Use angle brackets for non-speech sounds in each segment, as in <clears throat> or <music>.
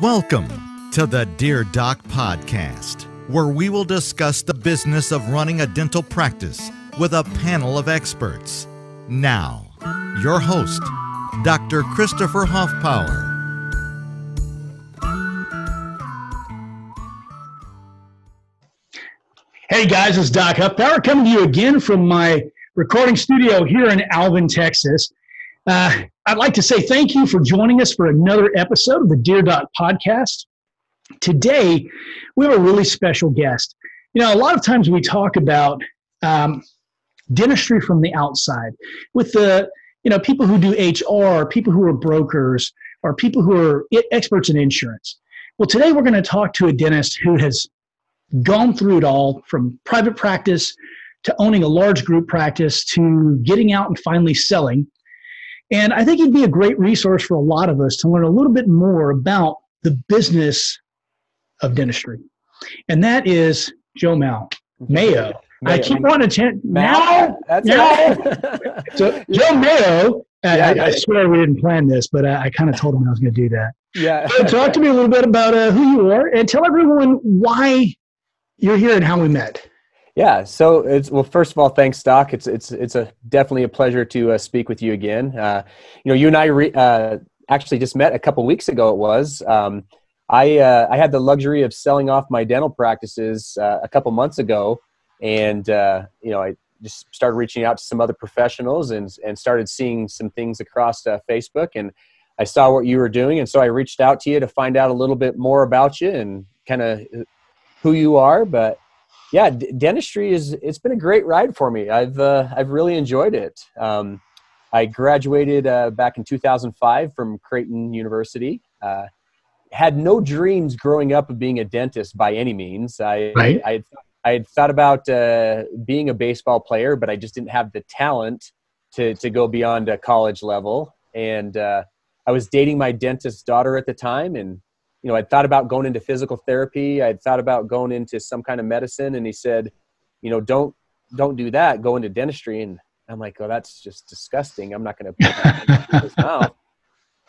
Welcome to the Dear Doc Podcast, where we will discuss the business of running a dental practice with a panel of experts. Now, your host, Dr. Christopher Hoffpower. Hey guys, it's Doc Hoffpower coming to you again from my recording studio here in Alvin, Texas. Uh, I'd like to say thank you for joining us for another episode of the Dear Doc podcast. Today, we have a really special guest. You know, a lot of times we talk about um, dentistry from the outside with the, you know, people who do HR, people who are brokers, or people who are experts in insurance. Well, today we're going to talk to a dentist who has gone through it all from private practice to owning a large group practice to getting out and finally selling and I think he'd be a great resource for a lot of us to learn a little bit more about the business of dentistry. And that is Joe Mao. Mayo. Mayo. I keep wanting to. That's Mao. <laughs> so Joe Mayo. Yeah, I, I, swear we didn't plan this, but I, I kind of told him I was going to do that. Yeah. so talk to me a little bit about uh, who you are and tell everyone why you're here and how we met. Yeah. So it's well. First of all, thanks, Doc. It's it's it's a definitely a pleasure to uh, speak with you again. Uh, you know, you and I re, uh, actually just met a couple weeks ago. It was. Um, I uh, I had the luxury of selling off my dental practices uh, a couple months ago, and uh, you know I just started reaching out to some other professionals and and started seeing some things across Facebook and. I saw what you were doing, and so I reached out to you to find out a little bit more about you and kind of who you are. But yeah, d- dentistry is it's been a great ride for me. I've uh, I've really enjoyed it. Um, I graduated uh, back in 2005 from Creighton University. Uh, had no dreams growing up of being a dentist by any means. I right. I, I had thought about uh, being a baseball player, but I just didn't have the talent to to go beyond a college level. And uh, I was dating my dentist's daughter at the time, and you know, I'd thought about going into physical therapy. I'd thought about going into some kind of medicine. And he said, you know, don't, don't do that. Go into dentistry. And I'm like, oh, that's just disgusting. I'm not going to put that in his mouth. <laughs>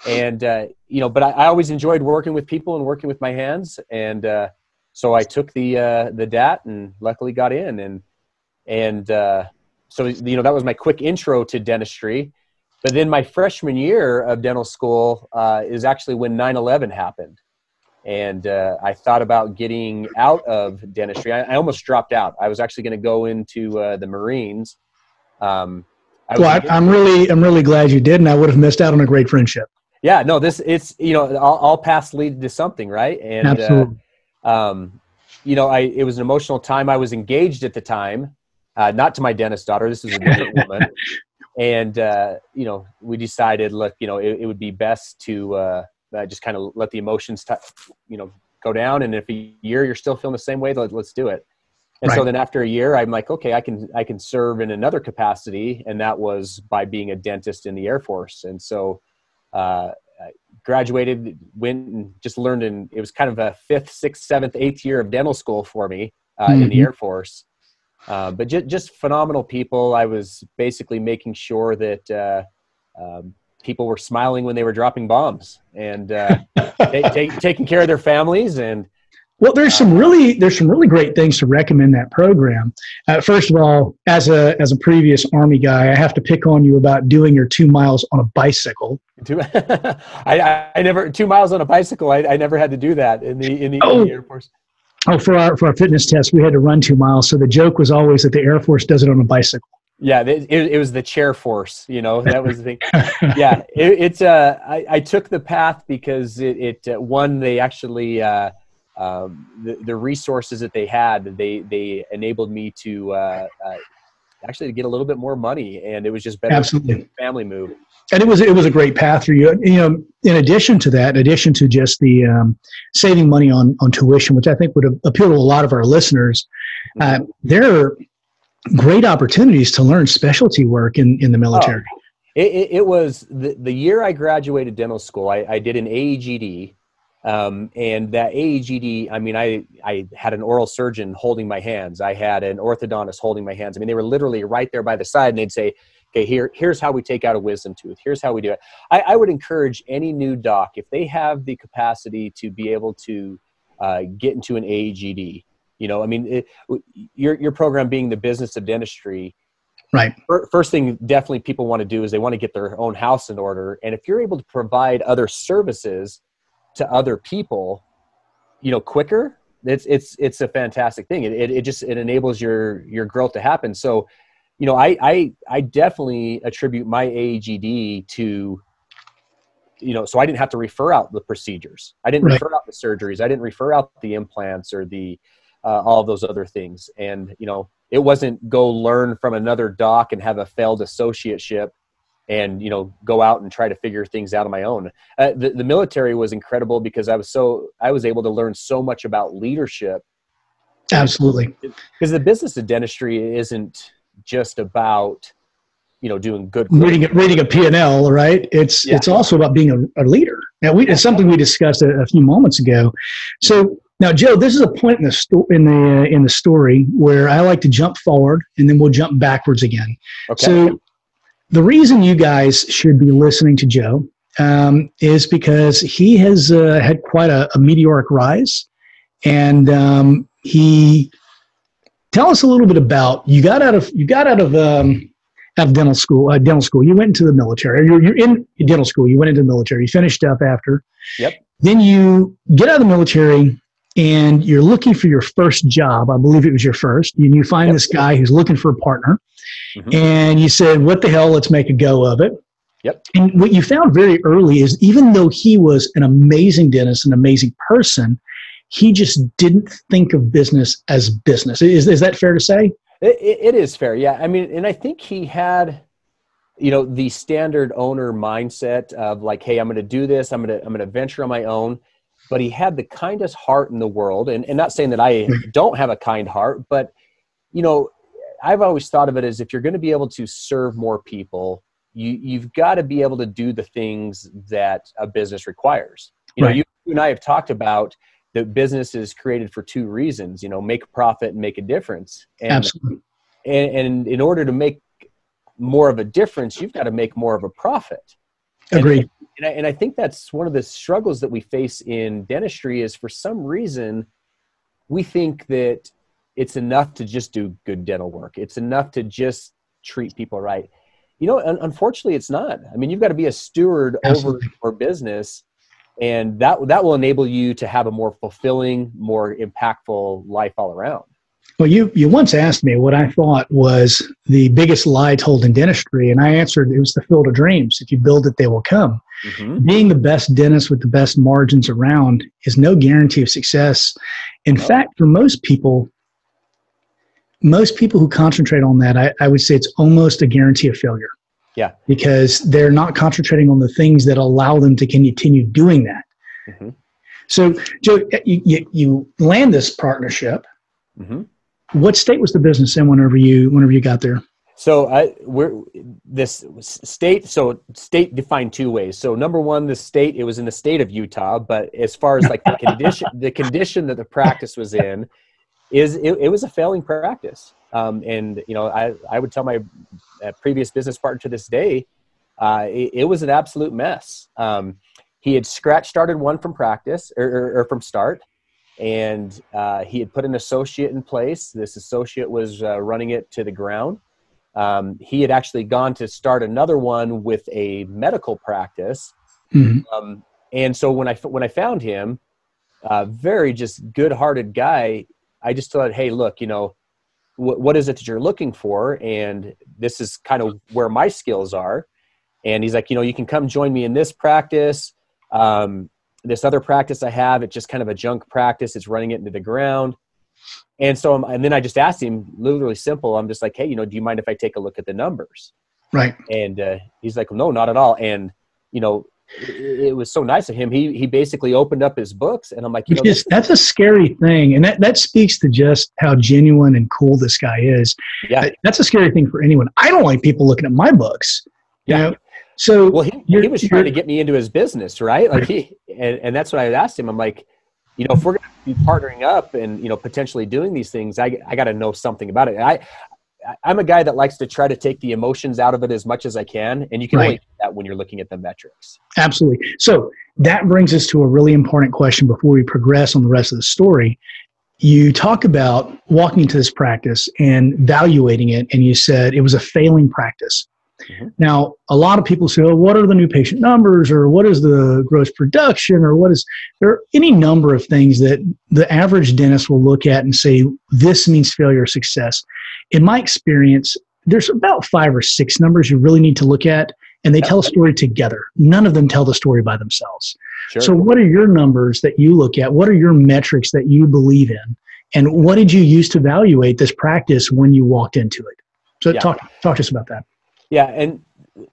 And, uh, you know, but I, I, always enjoyed working with people and working with my hands. And, uh, so I took the, uh, the DAT and luckily got in and, and, uh, so, you know, that was my quick intro to dentistry. But then my freshman year of dental school uh, is actually when 9 11 happened and uh, I thought about getting out of dentistry. I, I almost dropped out. I was actually going to go into uh, the Marines. Um, I well, I, am really, I'm really glad you did, and I would have missed out on a great friendship. Yeah, no, this it's you know all, all paths lead to something, right? And uh, Absolutely. Uh, um, you know, I it was an emotional time. I was engaged at the time, uh, not to my dentist daughter. This is a different <laughs> woman, and uh, you know, we decided, look, you know, it, it would be best to uh, just kind of let the emotions, t- you know, go down. And if a year you're still feeling the same way, let, us do it. And right. so then after a year, I'm like, okay, I can I can serve in another capacity, and that was by being a dentist in the Air Force. And so, uh, I graduated, went and just learned, and it was kind of a fifth, sixth, seventh, eighth year of dental school for me uh, mm-hmm. in the mm-hmm. Air Force. Uh, but just, just phenomenal people. I was basically making sure that uh, um, people were smiling when they were dropping bombs and uh, <laughs> take, take, taking care of their families and well there's some really there's some really great things to recommend that program. Uh, first of all as a as a previous army guy i have to pick on you about doing your two miles on a bicycle. Two, <laughs> I, I never two miles on a bicycle I, I never had to do that in the in the, oh. in the air force. Oh for our for our fitness test we had to run two miles. So the joke was always that the air force does it on a bicycle yeah, it, it, was the chair force. You know, that was the thing. yeah, it, it's. Uh, I, I took the path because it. it uh, one, they actually uh, um, the, the resources that they had, they they enabled me to uh, uh, actually to get a little bit more money, and it was just better. Absolutely, family move. And it was it was a great path for you. You know, in addition to that, in addition to just the um, saving money on on tuition, which I think would appeal to a lot of our listeners, uh, mm-hmm. there great opportunities to learn specialty work in, in the oh, military. Oh, it, it, was the, the year I graduated dental school, I, I did an AEGD. Um, and that AEGD, I mean, I, I had an oral surgeon holding my hands. I had an orthodontist holding my hands. I mean, they were literally right there by the side and they'd say, okay here here's how we take out a wisdom tooth here's how we do it i, I would encourage any new doc if they have the capacity to be able to uh, get into an aegd you know i mean it, your, your program being the business of dentistry right. first thing definitely people want to do is they want to get their own house in order. And if you're able to provide other services to other people you know quicker it's it's it's a fantastic thing. It, it, it just it enables your your growth to happen. So you know i i i definitely attribute my aegd to you know so i didn't have to refer out the procedures. I didn't right. refer out the surgeries. I didn't refer out the implants or the uh, all those other things. And you know it wasn't go learn from another doc and have a failed associateship and you know go out and try to figure things out on my own. Uh, the, the military was incredible because i was so i was able to learn so much about leadership. Absolutely. Because the business of dentistry isn't just about you know doing good reading, reading a p&l right? It's yeah. it's also about being a, a leader. Now we, it's something we discussed a, a, few moments ago. So now joe this is a point in the sto- in the uh, in the story where i like to jump forward and then we'll jump backwards again okay. so the reason you guys should be listening to Joe um, is because he has uh, had quite a, a, meteoric rise, and um, he tell us a little bit about you got out of you got out of um, out of dental school. Uh, dental school. You went into the military. You're, you're in dental school. You went into the military. You finished up after. Yep. Then you get out of the military and you're looking for your first job. I believe it was your first. And you find yep. this guy who's looking for a partner. Mm-hmm. And you said, What the hell? Let's make a go of it. Yep. And what you found very early is even though he was an amazing dentist, an amazing person, he just didn't think of business as business. Is, is that fair to say? It, it is fair. Yeah. I mean, and I think he had, you know, the standard owner mindset of like, Hey, I'm going to do this. I'm going to, I'm going to venture on my own. But he had the kindest heart in the world. And, and not saying that I <laughs> don't have a kind heart, but, you know, I've always thought of it as if you're going to be able to serve more people, you you've got to be able to do the things that a business requires. You know, right. you, you and I have talked about that business is created for two reasons. You know, make a profit and make a difference. And, Absolutely. And, and in order to make more of a difference, you've got to make more of a profit. Agreed. And, I, and I think that's one of the struggles that we face in dentistry is for some reason we think that it's enough to just do good dental work. It's enough to just treat people right. You know, un- unfortunately, it's not. I mean, you've got to be a steward Absolutely. over your business, and that that will enable you to have a more fulfilling, more impactful life all around. Well, you you once asked me what I thought was the biggest lie told in dentistry, and I answered it was the field of dreams. If you build it, they will come. Mm-hmm. Being the best dentist with the best margins around is no guarantee of success. In oh. fact, for most people, most people who concentrate on that, I, I would say it's almost a guarantee of failure. Yeah. Because they're not concentrating on the things that allow them to continue doing that. Mm-hmm. So, Joe, you, you, you, land this partnership. Mm-hmm. What state was the business in whenever you whenever you got there? So I we're this state. So state defined two ways. So number one, the state it was in the state of Utah, but as far as like the condition, the condition that the practice was in, is it, it was a failing practice. Um, and you know, I, I would tell my uh, previous business partner to this day, uh, it, it, was an absolute mess. Um, he had scratch started one from practice or, or, or from start, and uh, he had put an associate in place. This associate was uh, running it to the ground. Um, he had actually gone to start another one with a medical practice. Mm-hmm. Um, and so when I when I found him, uh, very just good-hearted guy, I just thought, hey, look, you know, wh- what is it that you're looking for? And this is kind of where my skills are. And he's like, you know, you can come join me in this practice. Um, this other practice I have, it's just kind of a junk practice. It's running it into the ground. And so, I'm, and then I just asked him, literally simple. I'm just like, hey, you know, do you mind if I take a look at the numbers? Right. And uh, he's like, no, not at all. And you know, it was so nice of him. He he basically opened up his books, and I'm like, you know, just, that's a scary thing, and that that speaks to just how genuine and cool this guy is. Yeah, that's a scary thing for anyone. I don't like people looking at my books. Yeah. Know? So well, he, he was trying to get me into his business, right? Like he, and, and that's what I asked him. I'm like, you know, if we're going to be partnering up and you know potentially doing these things, I I got to know something about it. And I I'm a guy that likes to try to take the emotions out of it as much as I can, and you can Right. only do that when you're looking at the metrics. Absolutely. So that brings us to a really important question before we progress on the rest of the story. You talk about walking into this practice and evaluating it, and you said it was a failing practice. Mhm. Now, a lot of people say, well, what are the new patient numbers, or what is the gross production, or what is there are any number of things that the average dentist will look at and say, this means failure or success. In my experience, there's about five or six numbers you really need to look at and they tell a story together. None of them tell the story by themselves. Sure. So, what are your numbers that you look at? What are your metrics that you believe in? And what did you use to evaluate this practice when you walked into it? So, Yeah. talk talk to us about that. Yeah, and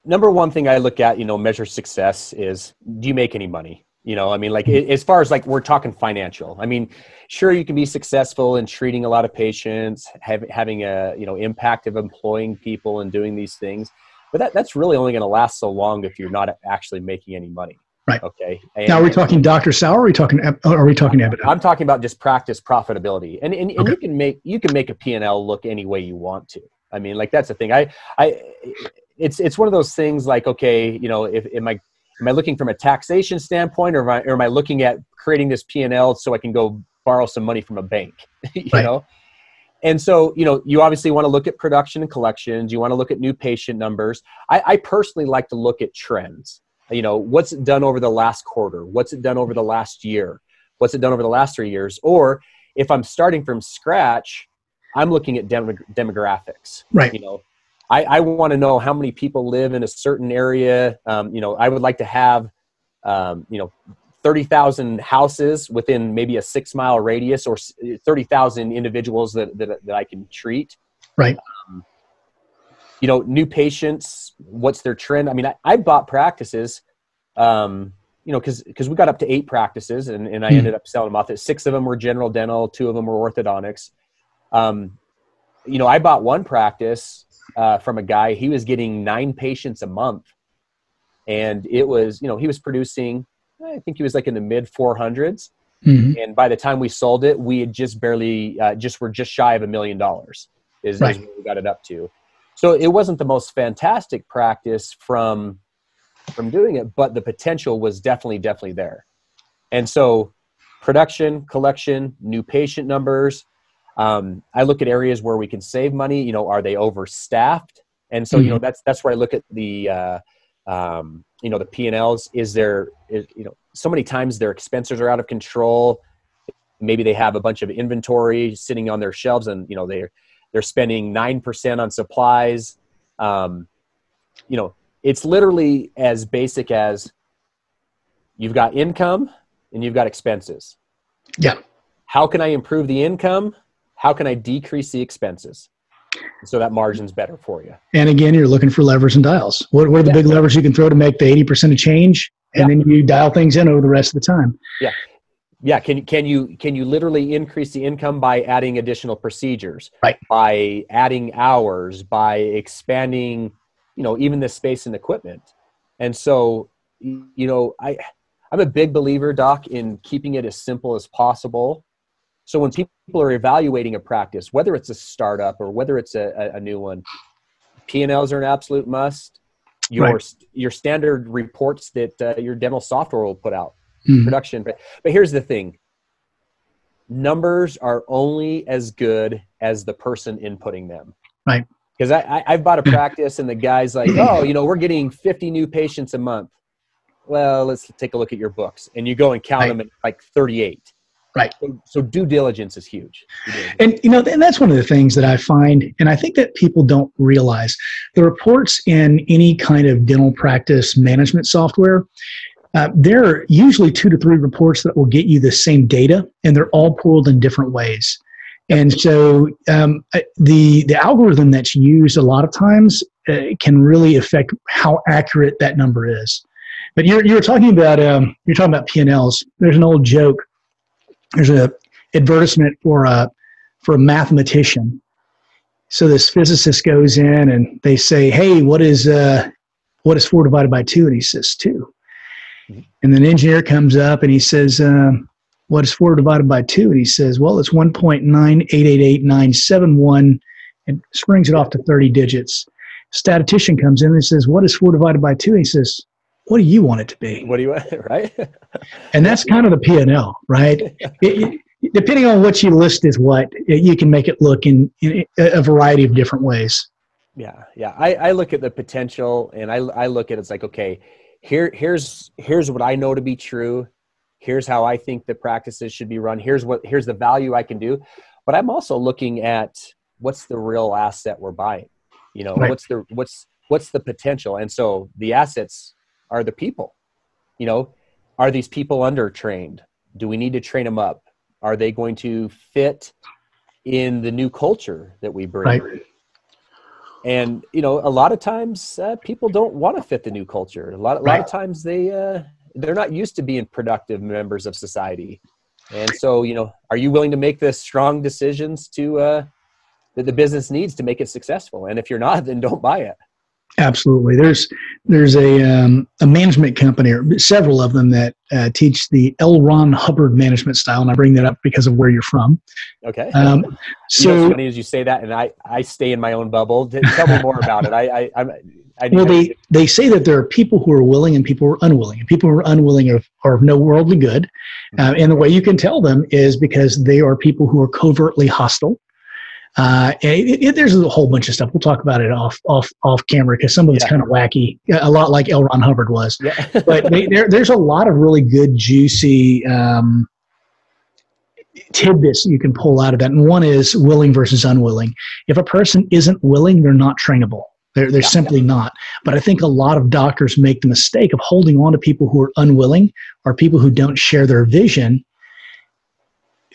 number one thing I look at, you know, measure success is do you make any money? You know, I mean, like Mm-hmm. as far as like we're talking financial. I mean, sure you can be successful in treating a lot of patients, have, having a you know impact of employing people and doing these things, but that, that's really only going to last so long if you're not actually making any money. Right. Okay. now, are we And- talking Dr. Sauer? Are we talking? Are we talking EBITDA? I'm talking about just practice profitability, and and, and Okay. you can make you can make a P and L look any way you want to. I mean, like that's the thing. I I it's it's one of those things like okay, you know, if am I am I looking from a taxation standpoint, or am I, or am I looking at creating this P and L so I can go borrow some money from a bank? <laughs> you Right. know. And so, you know, you obviously want to look at production and collections. You want to look at new patient numbers. I, I personally like to look at trends. You know, what's it done over the last quarter? What's it done over the last year? What's it done over the last three years? Or if I'm starting from scratch, I'm looking at demo- demographics. Right. You know, I, I want to know how many people live in a certain area. Um, you know, I would like to have, um, you know, 30,000 houses within maybe a six mile radius or s- 30,000 individuals that, that, that I can treat. Right. Um, you know, new patients, what's their trend? I mean, I, I bought practices, um, you know, because because we got up to eight practices and, and I Mhm. ended up selling them off. Six of them were general dental, two of them were orthodontics. Um, you know, I bought one practice uh, from a guy. He was getting nine patients a month, and it was, you know, he was producing. I think he was like in the mid 400s, Mhm. and by the time we sold it, we had just barely, uh, just were just shy of a million dollars. Is, Right. is what we got it up to. So it wasn't the most fantastic practice from from doing it, but the potential was definitely definitely there. And so, production, collection, new patient numbers. Um, I look at areas where we can save money. You know, are they overstaffed? And so, you know, that's that's where I look at the uh, um, you know the P and Ls. Is there is, you know so many times their expenses are out of control. Maybe they have a bunch of inventory sitting on their shelves, and you know they're they're spending nine percent on supplies. Um, you know, it's literally as basic as you've got income and you've got expenses. Yeah. How can I improve the income? How can I decrease the expenses? So that margin's better for you. And again, you're looking for levers and dials. What, what are the Yeah. big levers you can throw to make the 80% of change? And then you dial things in over the rest of the time. Yeah, Yeah. can can you can you literally increase the income by adding additional procedures? Right. By adding hours, by expanding, you know, even the space and equipment. And so, you know, I I'm a big believer, Doc, in keeping it as simple as possible. So when people are evaluating a practice, whether it's a startup or whether it's a, a, new one, P and Ls are an absolute must. Your Right. your standard reports that uh, your dental software will put out Mhm. production. But, but here's the thing numbers are only as good as the person inputting them. Right. Because I, I, I've bought a practice and the guy's like, <clears throat> oh, you know, we're getting 50 new patients a month. Well, let's take a look at your books. And you go and count Right. them at like 38. Right. So, so due diligence is huge. Diligence. And you know, and that's one of the things that I find, and I think that people don't realize the reports in any kind of dental practice management software. Uh, there are usually two to three reports that will get you the same data, and they're all pulled in different ways. And so um, the the algorithm that's used a lot of times uh, can really affect how accurate that number is. But you're you're talking about um, you're talking about P and Ls. There's an old joke. There's a advertisement for a for a mathematician. So this physicist goes in and they say, "Hey, what is uh, what is four divided by two? And he says two. And then an engineer comes up and he says, um, "What is four divided by two? And he says, "Well, it's one point nine eight eight eight nine seven one." and springs it off to 30 digits. Statistician comes in and says, What is four divided by two? And he says, What do you want it to be? What do you want? <laughs> Right. and that's kind of the P and L, right? <laughs> it, it, depending on what you list as what, you can make it look in, in a variety of different ways. Yeah, yeah. I, I look at the potential, and I, I look at it, it's like okay, here here's here's what I know to be true. Here's how I think the practices should be run. Here's what here's the value I can do. But I'm also looking at what's the real asset we're buying. You know, right. what's the what's what's the potential? And so the assets are the people. You know, are these people under trained? Do we need to train them up? Are they going to fit in the new culture that we bring? Right. And you know, a lot of times uh, people don't want to fit the new culture. A lot, a lot of times they uh, they're not used to being productive members of society. And so, you know, are you willing to make the strong decisions to uh, that the business needs to make it successful? And if you're not, then don't buy it. Absolutely. There's there's a um, a management company or several of them that uh, teach the L. Ron Hubbard management style, and I bring that up because of where you're from. Okay. Um, so you know, funny as you say that, and I I stay in my own bubble. Tell me more about it. I I I'm, I well, they they say that there are people who are willing and people who are unwilling, and people who are unwilling are, are of no worldly good. Uh, and the way you can tell them is because they are people who are covertly hostile uh, it, it, there's a whole bunch of stuff. We'll talk about it off off off camera because some of it's yeah. kind of wacky, a lot like L. Ron Hubbard was. Yeah. <laughs> but they, there, there's a lot of really good, juicy um, tidbits you can pull out of that. And one is willing versus unwilling. If a person isn't willing, they're not trainable. They're, they're yeah, simply not. But I think a lot of doctors make the mistake of holding on to people who are unwilling or people who don't share their vision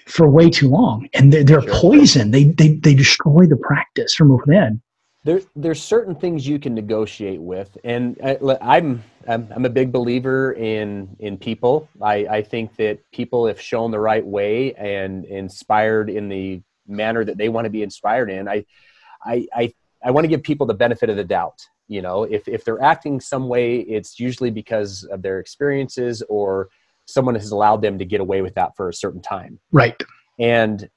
for way too long and they're, they're sure. poison. They, they they destroy the practice from within. There there's certain things you can negotiate with and I, I'm, I'm i'm a big believer in in people. I i think that people if shown the right way and inspired in the manner that they want to be inspired in i i i, I want to give people the benefit of the doubt you know? If if they're acting some way it's usually because of their experiences or someone has allowed them to get away with that for a certain time. Right. And,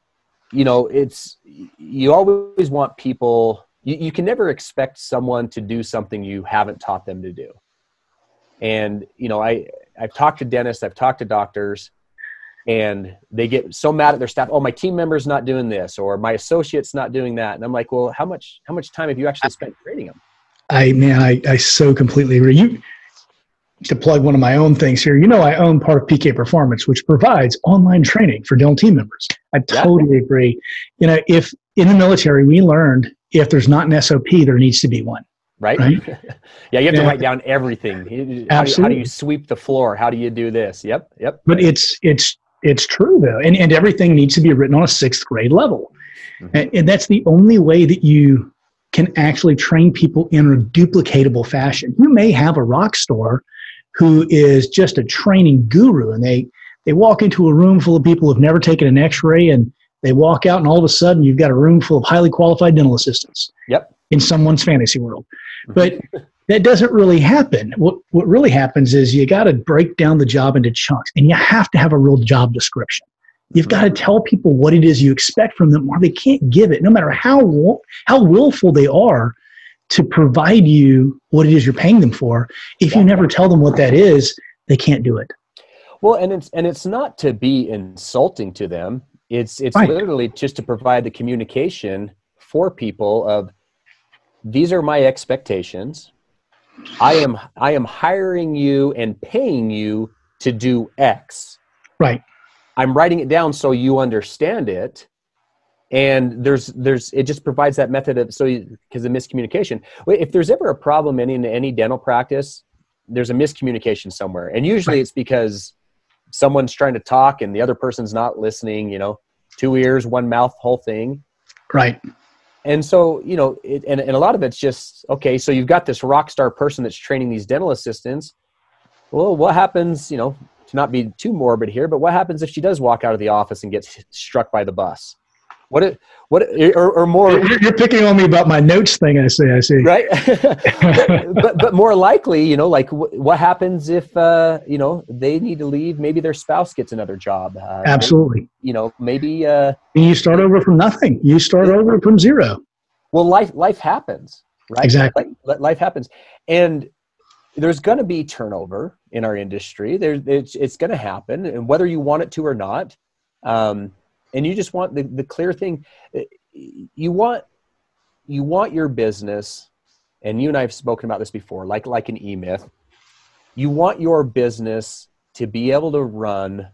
you know, it's, you always want people, you, you can never expect someone to do something you haven't taught them to do. And, you know, I, I've talked to dentists, I've talked to doctors, and they get so mad at their staff oh my team member's not doing this or my associate's not doing that and i'm like well how much how much time have you actually spent training them i man i, I so completely agree you to plug one of my own things here, you know, I own part of PK Performance, which provides online training for dental team members. I totally yeah. agree. You know, if in the military we learned if there's not an SOP, there needs to be one. Right. right? <laughs> yeah, you have yeah. to write down everything. How. Do you, how do you sweep the floor? How do you do this? Yep. Yep. But it's it's it's true though, and and everything needs to be written on a sixth grade level, mm-hmm. and, and that's the only way that you can actually train people in a duplicatable fashion. You may have a rock star who is just a training guru. And they they walk into a room full of people who've never taken an x-ray and they walk out and all of a sudden you've got a room full of highly qualified dental assistants yep. in someone's fantasy world. Mm-hmm. but that doesn't really happen. What what really happens is you got to break down the job into chunks and you have to have a real job description. You've got to tell people what it is you expect from them, or they can't give it, no matter how how willful they are to provide you what it is you're paying them for. If you never tell them what that is, they can't do it. Well, and it's and it's not to be insulting to them. It's it's right. literally just to provide the communication for people of these are my expectations. I am I am hiring you and paying you to do X. Right. I'm writing it down so you understand it and there's there's it just provides that method of so because of miscommunication. If there's ever a problem in, in any dental practice there's a miscommunication somewhere. And usually it's because someone's trying to talk and the other person's not listening you know two ears one mouth whole thing. Right. And so you know it, and, and a lot of it's just okay so you've got this rock star person that's training these dental assistants. Well what happens you know to not be too morbid here but what happens if she does walk out of the office and gets struck by the bus what it, what it, or, or more? You're picking on me about my notes thing. I see. I see. Right. <laughs> but, but, more likely, you know, like w- what happens if uh, you know they need to leave? Maybe their spouse gets another job. Uh, Absolutely. You know, maybe. Uh, you start over from nothing. You start over from zero. well life life happens right Exactly. Like, life happens and there's going to be turnover in our industry there's it's, it's going to happen and whether you want it to or not um, and you just want the, the clear thing. Uh, you want you want your business and you and i have spoken about this before like like an e-myth. You want your business to be able to run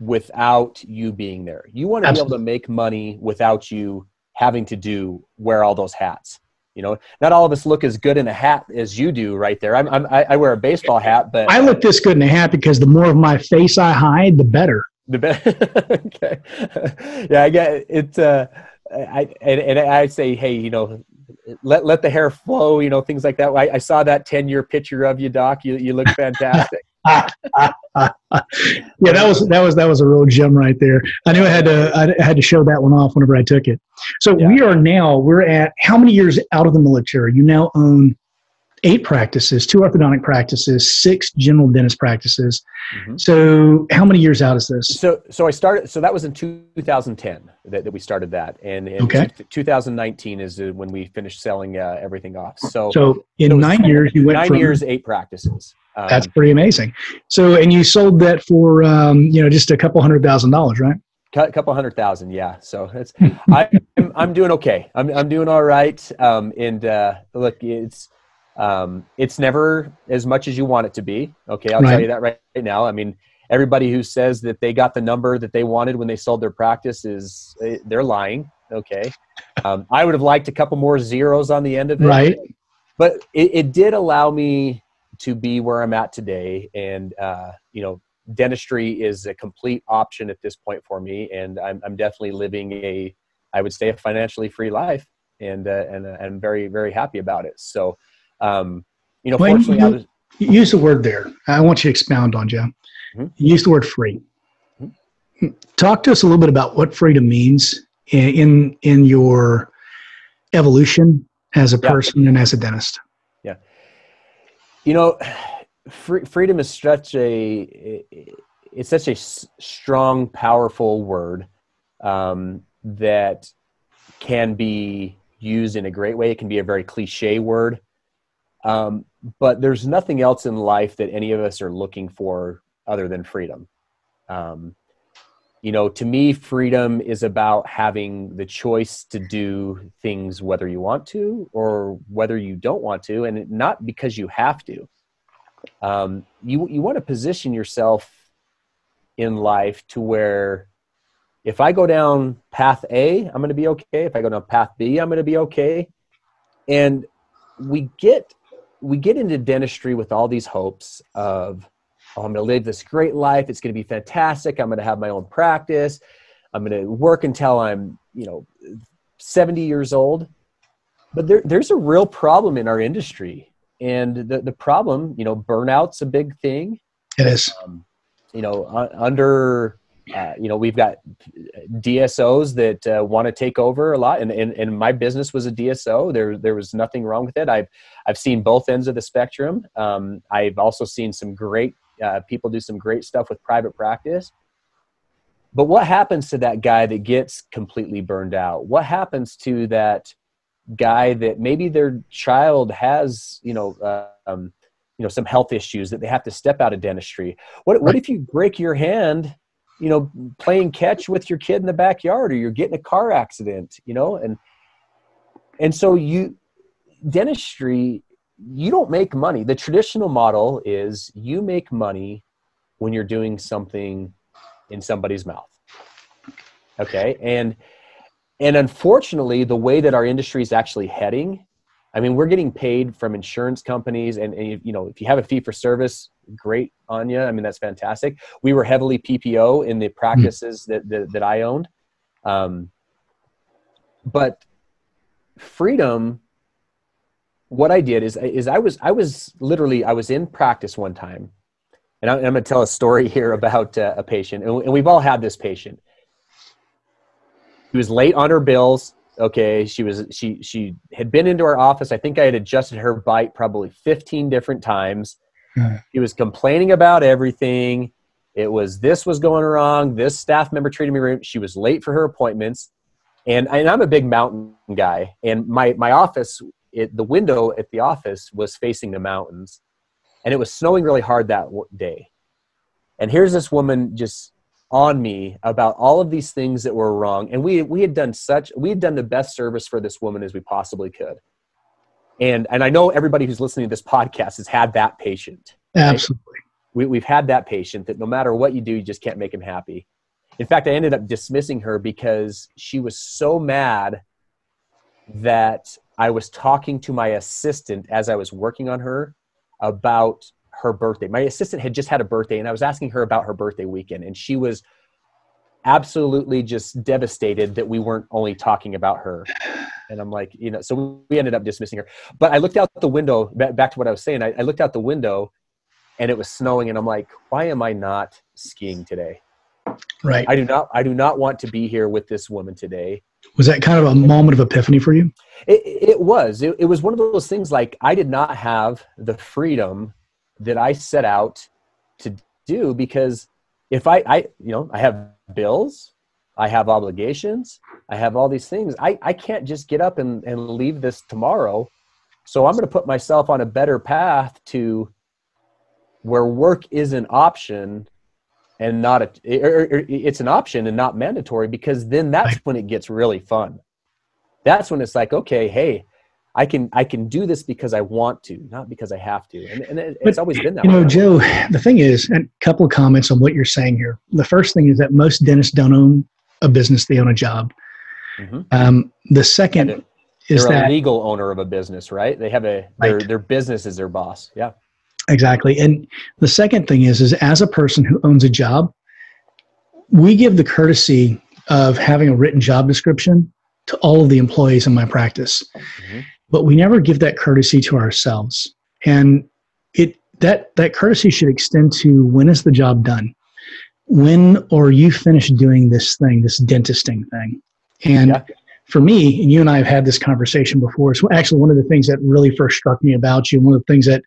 without you being there. You want to be able to make money without you having to do wear all those hats. You know not all of us look as good in a hat as you do right there. I'm, I'm I, I wear a baseball hat but I look this good in a hat because the more of my face I hide, the better. The be- <laughs> okay. yeah, I get it. Uh, I and, and I say, hey, you know, let let the hair flow. You know, things like that. I, I saw that ten year picture of you, Doc. You you look fantastic. <laughs> yeah, that was that was that was a real gem right there. I knew I had to I had to show that one off whenever I took it. So Yeah. we are now we're at how many years out of the military? You now own eight practices, two orthodontic practices, six general dentist practices. Mhm. So how many years out is this? So so I started. So that was in 2010 that, that we started that, and in Okay. 2019 is uh, when we finished selling uh, everything off. So, So in so nine years you went nine from years, eight practices. Um, That's pretty amazing. So and you sold that for um, you know just a couple hundred thousand dollars, right? a couple hundred thousand yeah so it's I, I'm, I'm doing okay i'm, I'm doing all right um, and uh, look it's um, it's never as much as you want it to be okay? I'll Right. tell you that right, right now. I mean everybody who says that they got the number that they wanted when they sold their practice is eh, they're lying okay? Um, i would have liked a couple more zeros on the end of it. Right. but it, it did allow me to be where i'm at today and uh, you know dentistry is a complete option at this point for me and i'm, I'm definitely living a i would say a financially free life and uh, and uh, i'm very very happy about it. So um, you know Well, fortunately I was, You use the word there. I want you to expound on, Joe. Mhm. Use the word free. Mhm. Talk to us a little bit about what freedom means in in, in your evolution as a Yeah. person and as a dentist. Yeah. You know free, freedom is such a it's such a s- strong powerful word um, that can be used in a great way it can be a very cliche word um, but there's nothing else in life that any of us are looking for other than freedom um, you know to me freedom is about having the choice to do things whether you want to or whether you don't want to and not because you have to um, you you want to position yourself in life to where if I go down path A, I'm going to be okay. If I go down path B, I'm going to be okay. And we get we get into dentistry with all these hopes of oh, I'm going to live this great life. It's going to be fantastic. I'm going to have my own practice. I'm going to work until I'm you know 70 years old. But there, there's a real problem in our industry, and the the problem, you know, burnout's a big thing It is. um, you know, uh, under, uh, you know, we've got DSOs that uh, want to take over a lot, and, and and my business was a DSO. There there was nothing wrong with it. I've I've seen both ends of the spectrum. Um, I've also seen some great uh, people do some great stuff with private practice. But what happens to that guy that gets completely burned out? What happens to that guy that maybe their child has, you know, uh, um, you know, some health issues that they have to step out of dentistry? What what if you break your hand, you know, playing catch with your kid in the backyard, or you're getting a car accident, you know, and and so you dentistry you don't make money. The traditional model is you make money when you're doing something in somebody's mouth. Okay, and and unfortunately, the way that our industry is actually heading, I mean, we're getting paid from insurance companies, and, and you know, if you have a fee for service, great you. I mean, that's fantastic. We were heavily PPO in the practices that, that that I owned, um, but freedom. What I did is is I was I was literally I was in practice one time, and I'm, I'm going to tell a story here about uh, a patient, and, and we've all had this patient. She was late on her bills. Okay, she was she she had been into our office. I think I had adjusted her bite probably 15 different times. She was complaining about everything. It was this was going wrong. This staff member treated me. rude. She was late for her appointments, and, and i'm a big mountain guy and my my office it, the window at the office was facing the mountains and it was snowing really hard that day and here's this woman just on me about all of these things that were wrong and we we had done such we had done the best service for this woman as we possibly could and and i know everybody who's listening to this podcast has had that patient absolutely right? we, we've had that patient that no matter what you do you just can't make him happy in fact i ended up dismissing her because she was so mad that i was talking to my assistant as i was working on her about her birthday. My assistant had just had a birthday, and I was asking her about her birthday weekend, and she was absolutely just devastated that we weren't only talking about her. And I'm like, you know, so we ended up dismissing her. But I looked out the window, back to what I was saying, I, I looked out the window and it was snowing, and I'm like, why am I not skiing today? Right. I do not. I do not want to be here with this woman today. Was that kind of a moment of epiphany for you? It, it was. It, it was one of those things like I did not have the freedom that I set out to do because if I, I you know, I have bills, I have obligations, I have all these things. I, I can't just get up and, and leave this tomorrow. So I'm going to put myself on a better path to where work is an option and not a, er, er, er, it's an option and not mandatory because then that's when it gets really fun. That's when it's like, okay, hey, I can I can do this because I want to, not because I have to. And, and it, it's always been that. You know. Joe. The thing is, a couple of comments on what you're saying here. The first thing is that most dentists don't own a business; they own a job. Mm-hmm. Um, the second is that a legal owner of a business, right? They have a their right. their business is their boss. Yeah, exactly. And the second thing is, is as a person who owns a job, we give the courtesy of having a written job description to all of the employees in my practice. Mm-hmm but we never give that courtesy to ourselves. And it that that courtesy should extend to when is the job done? When are you finished doing this thing, this dentisting thing? And yeah. for me, and you and I have had this conversation before. It's actually one of the things that really first struck me about you. One of the things that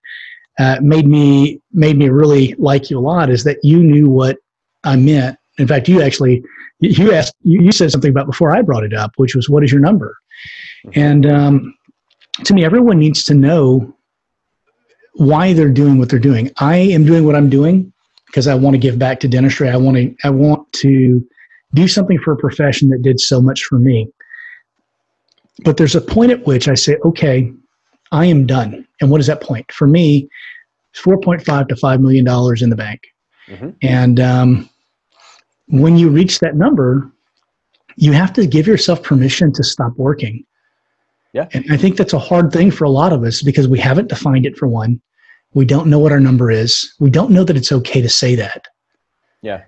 uh, made me made me really like you a lot is that you knew what I meant. In fact, you actually you asked you said something about before I brought it up, which was what is your number? Mm-hmm. And um, to me, everyone needs to know why they're doing what they're doing. I am doing what I'm doing because I want to give back to dentistry. I want to I want to do something for a profession that did so much for me. But there's a point at which I say, okay, I am done. And what is that point? For me, 4.5 to 5 million dollars in the bank. Mm-hmm. And um, when you reach that number, you have to give yourself permission to stop working. Yeah. And I think that's a hard thing for a lot of us because we haven't defined it for one. We don't know what our number is. We don't know that it's okay to say that. Yeah.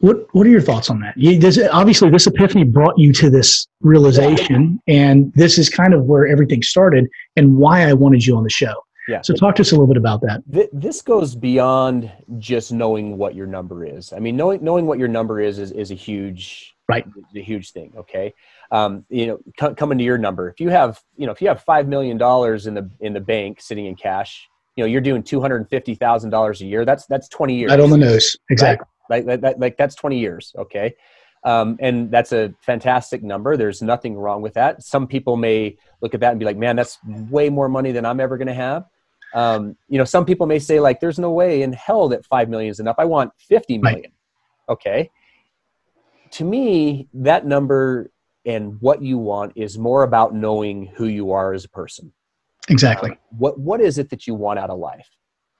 What What are your thoughts on that? You, this, obviously, this epiphany brought you to this realization, and this is kind of where everything started, and why I wanted you on the show. Yeah. So talk to us a little bit about that. This goes beyond just knowing what your number is. I mean, knowing knowing what your number is is, is a huge right, a huge thing. Okay, um, you know, c- coming to your number. If you have, you know, if you have five million dollars in the in the bank sitting in cash, you know, you're doing two hundred and fifty thousand dollars a year. That's that's twenty years. Right on the nose, exactly. Right? Like that, like that's twenty years. Okay, um, and that's a fantastic number. There's nothing wrong with that. Some people may look at that and be like, "Man, that's way more money than I'm ever going to have." Um, you know, some people may say like, "There's no way in hell that five million is enough. I want fifty million. Right. Okay. To me, that number and what you want is more about knowing who you are as a person. Exactly. Uh, what what is it that you want out of life?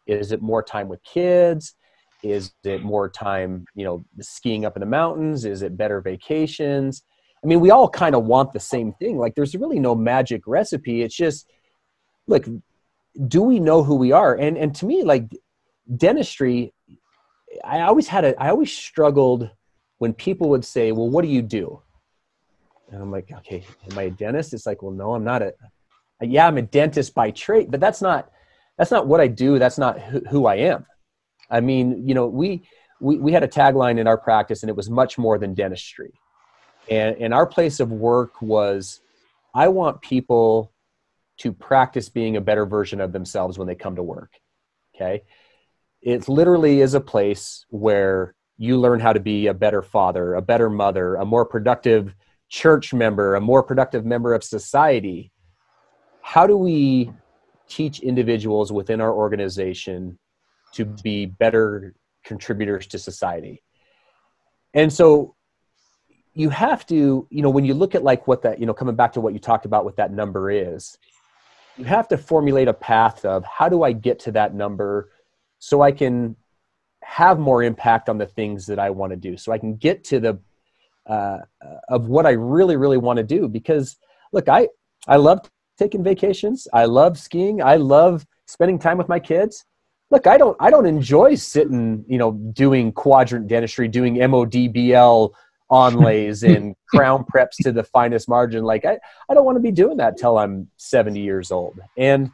Is it more time with kids? Is it more time, you know, skiing up in the mountains? Is it better vacations? I mean, we all kind of want the same thing. Like there's really no magic recipe. It's just look, do we know who we are? And and to me like dentistry I always had a I always struggled when people would say, "Well, what do you do?" And I'm like, okay, am I a dentist? It's like, well, no, I'm not a, Uh, yeah, I'm a dentist by trade, but that's not, that's not what I do. That's not who, who I am. I mean, you know, we, we, we had a tagline in our practice and it was much more than dentistry. And, and our place of work was, I want people to practice being a better version of themselves when they come to work. Okay. It literally is a place where you learn how to be a better father, a better mother, a more productive church member, a more productive member of society. How do we teach individuals within our organization to be better contributors to society? And so you have to, you know, when you look at like what that, you know, coming back to what you talked about, what that number is, you have to formulate a path of how do I get to that number so I can have more impact on the things that I want to do. So I can get to the uh, of what I really, really want to do. Because look, I I love taking vacations. I love skiing. I love spending time with my kids. Look, I don't I don't enjoy sitting, you know, doing quadrant dentistry, doing MODBL onlays and <laughs> crown preps to the finest margin. Like I, I don't want to be doing that till I'm 70 years old. And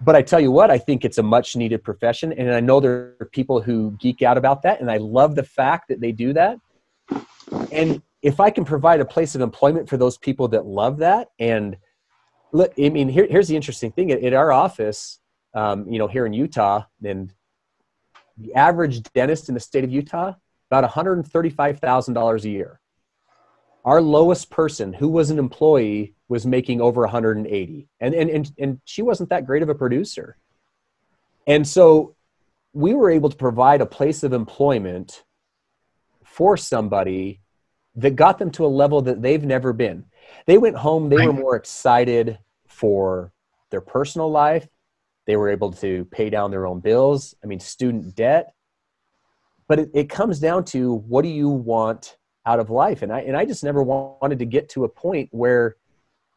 but I tell you what, I think it's a much needed profession. And I know there are people who geek out about that. And I love the fact that they do that. And if I can provide a place of employment for those people that love that, and look, I mean, here, here's the interesting thing. At, at our office, um, you know, here in Utah, and the average dentist in the state of Utah, about $135,000 a year. Our lowest person who was an employee was making over 180 and, and, and, and she wasn't that great of a producer. And so we were able to provide a place of employment for somebody that got them to a level that they've never been they went home they were more excited for their personal life they were able to pay down their own bills i mean student debt but it, it comes down to what do you want out of life and i and i just never wanted to get to a point where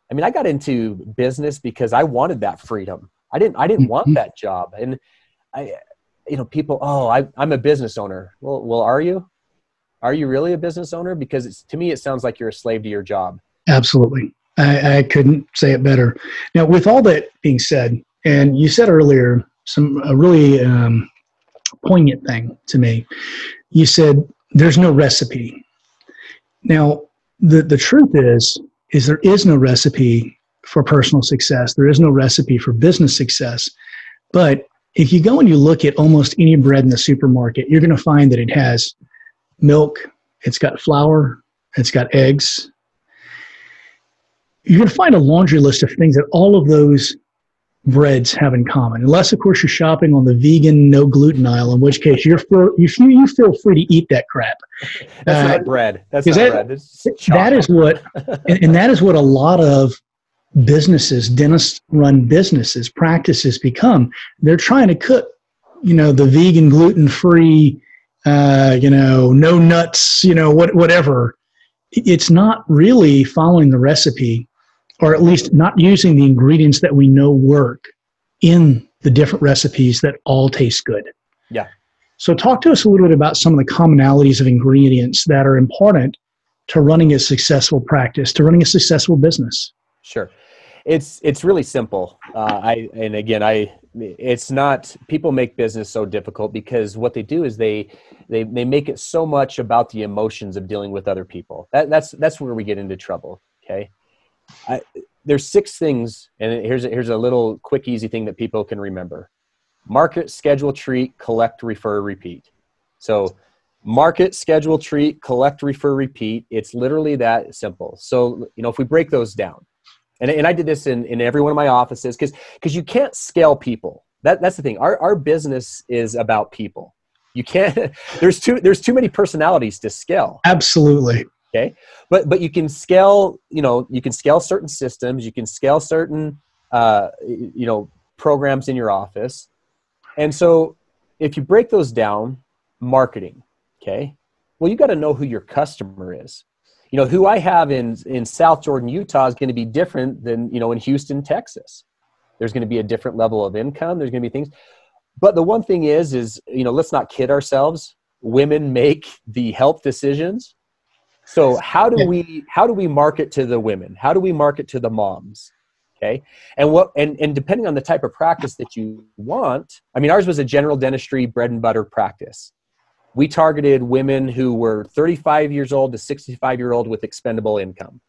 I mean, I got into business because I wanted that freedom. I didn't I didn't want mm-hmm. that job. And I you know, people, oh, I, I'm a business owner. Well, well, are you? Are you really a business owner? Because to me, it sounds like you're a slave to your job. Absolutely. I, I couldn't say it better. Now, with all that being said, and you said earlier some a really um, poignant thing to me. You said there's no recipe. Now, the the truth is is there is no recipe for personal success. There is no recipe for business success. But if you go and you look at almost any bread in the supermarket, you're going to find that it has milk, it's got flour, it's got eggs. You're going to find a laundry list of things that all of those breads have in common. Unless, of course, you're shopping on the vegan, no gluten aisle, in which case you're for, you, feel, you feel free to eat that crap. <laughs> That's uh, not bread. That's not that, bread. that is what, and, and that is what a lot of businesses, dentist run businesses, practices become. They're trying to cook, you know, the vegan, gluten free, uh, you know, no nuts, you know, what, whatever. It's not really following the recipe or at least not using the ingredients that we know work in the different recipes that all taste good. Yeah. So, talk to us a little bit about some of the commonalities of ingredients that are important to running a successful practice, to running a successful business. Sure, it's it's really simple. Uh, I and again, I it's not people make business so difficult because what they do is they they they make it so much about the emotions of dealing with other people. That that's that's where we get into trouble. Okay, I, there's six things, and here's a, here's a little quick, easy thing that people can remember: market, schedule, treat, collect, refer, repeat. So, market, schedule, treat, collect, refer, repeat. It's literally that simple. So, you know, if we break those down, and, and I did this in, in every one of my offices because because you can't scale people. That, that's the thing. Our, our business is about people. You can't. <laughs> There's too there's too many personalities to scale. Absolutely okay but but you can scale you know you can scale certain systems you can scale certain uh, you know programs in your office and so if you break those down marketing okay well you got to know who your customer is you know who i have in in south jordan utah is going to be different than you know in houston texas there's going to be a different level of income there's going to be things but the one thing is is you know let's not kid ourselves women make the health decisions so how do we how do we market to the women? How do we market to the moms? Okay. And what and, and depending on the type of practice that you want, I mean ours was a general dentistry bread and butter practice. We targeted women who were 35 years old to 65 year old with expendable income.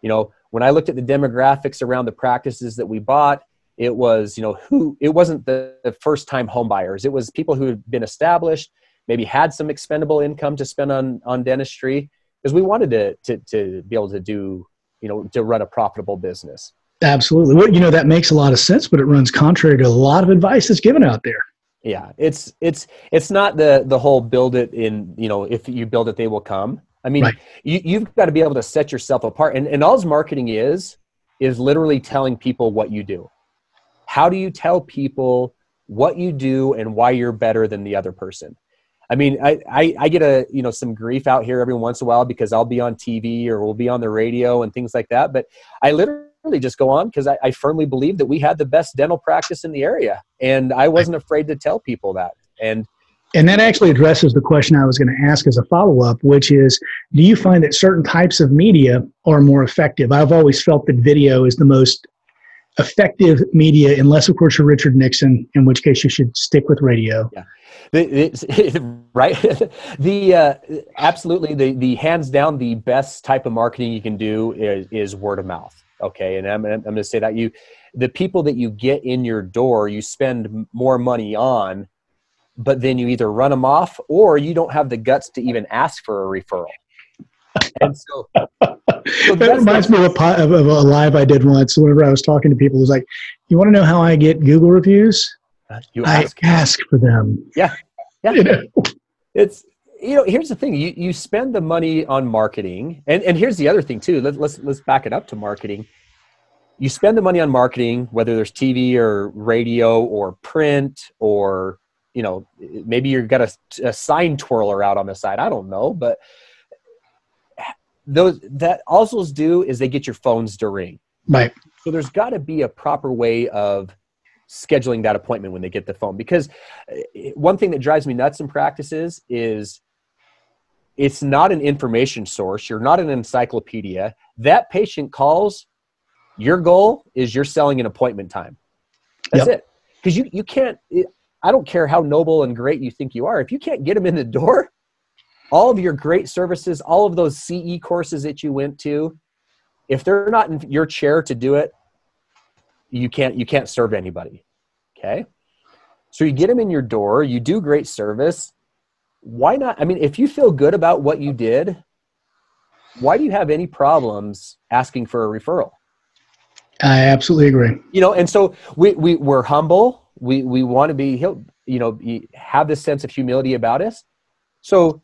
You know, when I looked at the demographics around the practices that we bought, it was, you know, who it wasn't the, the first time homebuyers. It was people who had been established, maybe had some expendable income to spend on on dentistry because we wanted to, to to be able to do you know to run a profitable business. Absolutely. Well, you know that makes a lot of sense, but it runs contrary to a lot of advice that's given out there. Yeah, it's it's it's not the the whole build it in you know if you build it they will come. I mean, right. you you've got to be able to set yourself apart, and and all marketing is is literally telling people what you do. How do you tell people what you do and why you're better than the other person? I mean, I, I, I, get a you know some grief out here every once in a while because I'll be on TV or we'll be on the radio and things like that. But I literally just go on because I, I firmly believe that we had the best dental practice in the area, and I wasn't afraid to tell people that. And and that actually addresses the question I was going to ask as a follow up, which is Do you find that certain types of media are more effective? I've always felt that video is the most effective media, unless, of course, you're Richard Nixon, in which case you should stick with radio. Yeah. The, <laughs> right <laughs> the uh, absolutely the the hands down the best type of marketing you can do is, is word of mouth okay and I'm, I'm going to say that you the people that you get in your door you spend more money on but then you either run them off or you don't have the guts to even ask for a referral. And so, <laughs> so that reminds me of a, of a, live I did once. Whenever I was talking to people, it was like, "You want to know how I get Google reviews? Uh, you ask. I ask for them." Yeah, yeah. <laughs> You know? It's you know here's the thing. You you spend the money on marketing, and and here's the other thing too. Let, let's let's back it up to marketing. You spend the money on marketing, whether there's TV or radio or print or you know maybe you've got a, a sign twirler out on the side. I don't know. But those that also do is they get your phones to ring. Right. So there's got to be a proper way of scheduling that appointment when they get the phone. Because eh, one thing that drives me nuts in practices is it's not an information source you're not an encyclopedia that patient calls your goal is you're selling an appointment time that's yep. it because you, you can't I don't care how noble and great you think you are. If you can't get them in the door, all of your great services, all of those CE courses that you went to, if they're not in your chair to do it, you can't you can't serve anybody. Okay? So you get them in your door, you do great service. Why not? I mean, if you feel good about what you did, why do you have any problems asking for a referral? I absolutely agree. You know, and so we, we we're humble we we want to be you know have this sense of humility about us so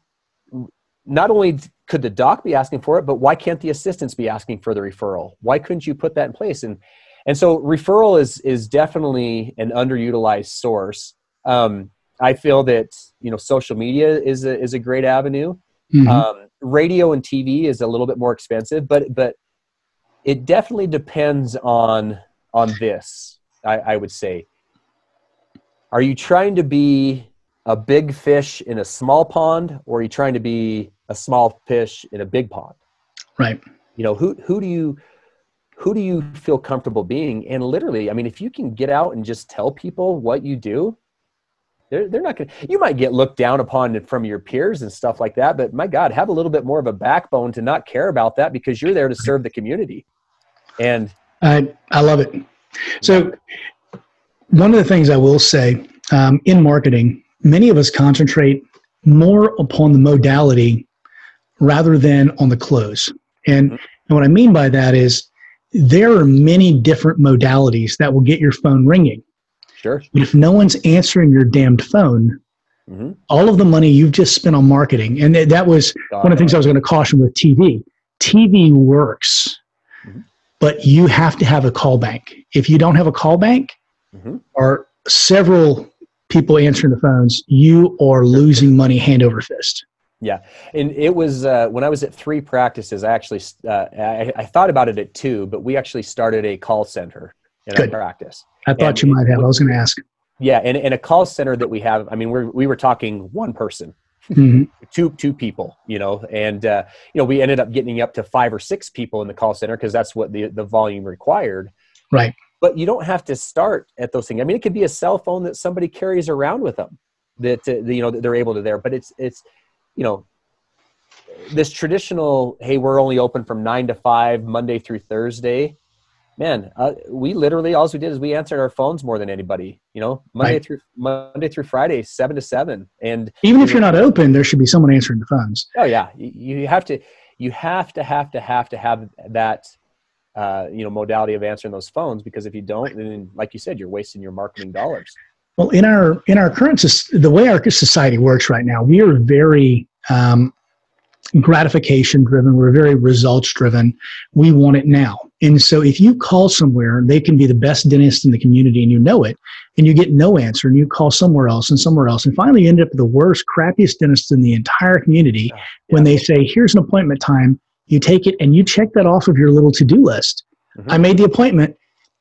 not only could the doc be asking for it but why can't the assistants be asking for the referral why couldn't you put that in place and and so referral is is definitely an underutilized source um, i feel that you know social media is a, is a great avenue. Mm-hmm. um, radio and tv is a little bit more expensive but but it definitely depends on on this I, I would say. Are you trying to be a big fish in a small pond or are you trying to be a small fish in a big pond? Right. You know who who do you who do you feel comfortable being? And literally i mean if you can get out and just tell people what you do they're, they're not going to you might get looked down upon from your peers and stuff like that but my god have a little bit more of a backbone to not care about that because you're there to serve the community and i i love it so one of the things I will say um, in marketing, many of us concentrate more upon the modality rather than on the close. And, mm-hmm. and what I mean by that is there are many different modalities that will get your phone ringing. Sure. But if no one's answering your damned phone, mm-hmm. all of the money you've just spent on marketing, and that was Got one of the things I was going to caution with TV. TV works, mm-hmm. but you have to have a call bank. If you don't have a call bank, mm-hmm. are several people answering the phones, you are losing money hand over fist. Yeah, and it was uh, when I was at three practices. I actually uh, I, I, thought about it at two, but we actually started a call center in Good. our practice. I thought and you might have. I was going to ask. Yeah, and, and a call center that we have. I mean, we we were talking one person, mm-hmm. two two people, you know, and uh, you know we ended up getting up to five or six people in the call center because that's what the the volume required. Right but you don't have to start at those things. I mean, it could be a cell phone that somebody carries around with them that uh, you know that they're able to there. But it's it's you know this traditional hey we're only open from nine to five Monday through Thursday. Man, uh, we literally all we did is we answered our phones more than anybody. You know, Monday right. through Monday through Friday, seven to seven, and even if you're not open, there should be someone answering the phones. Oh yeah, you, you have to you have to have to have to have that uh, you know modality of answering those phones because if you don't then like you said you're wasting your marketing dollars well in our in our current the way our society works right now we are very um, gratification driven we're very results driven we want it now. And so if you call somewhere they can be the best dentist in the community and you know it and you get no answer and you call somewhere else and somewhere else and finally you end up with the worst crappiest dentist in the entire community yeah. when they say here's an appointment time. You take it and you check that off of your little to-do list. Mm-hmm. i made the appointment.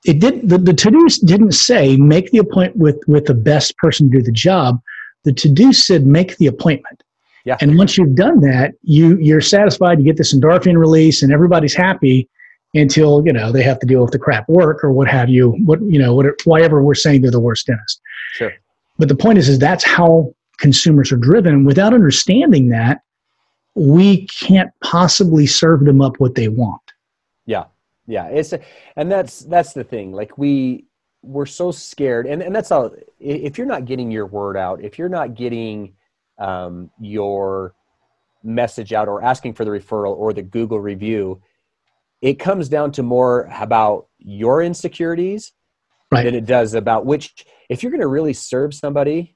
It did the, the to-do didn't say make the appointment with with the best person to do the job. The to-do said make the appointment yeah. And once you've done that, you you're satisfied. You get this endorphin release, and everybody's happy until you know they have to deal with the crap work or what have you. What you know, what whatever we're saying they're the worst dentist. Sure. But the point is, is that's how consumers are driven. Without understanding that, we can't possibly serve them up what they want. Yeah, yeah. It's a, and that's that's the thing. Like we we're so scared, and and that's all. If you're not getting your word out, if you're not getting um, your message out or asking for the referral or the Google review, it comes down to more about your insecurities right. than it does about which, if you're going to really serve somebody,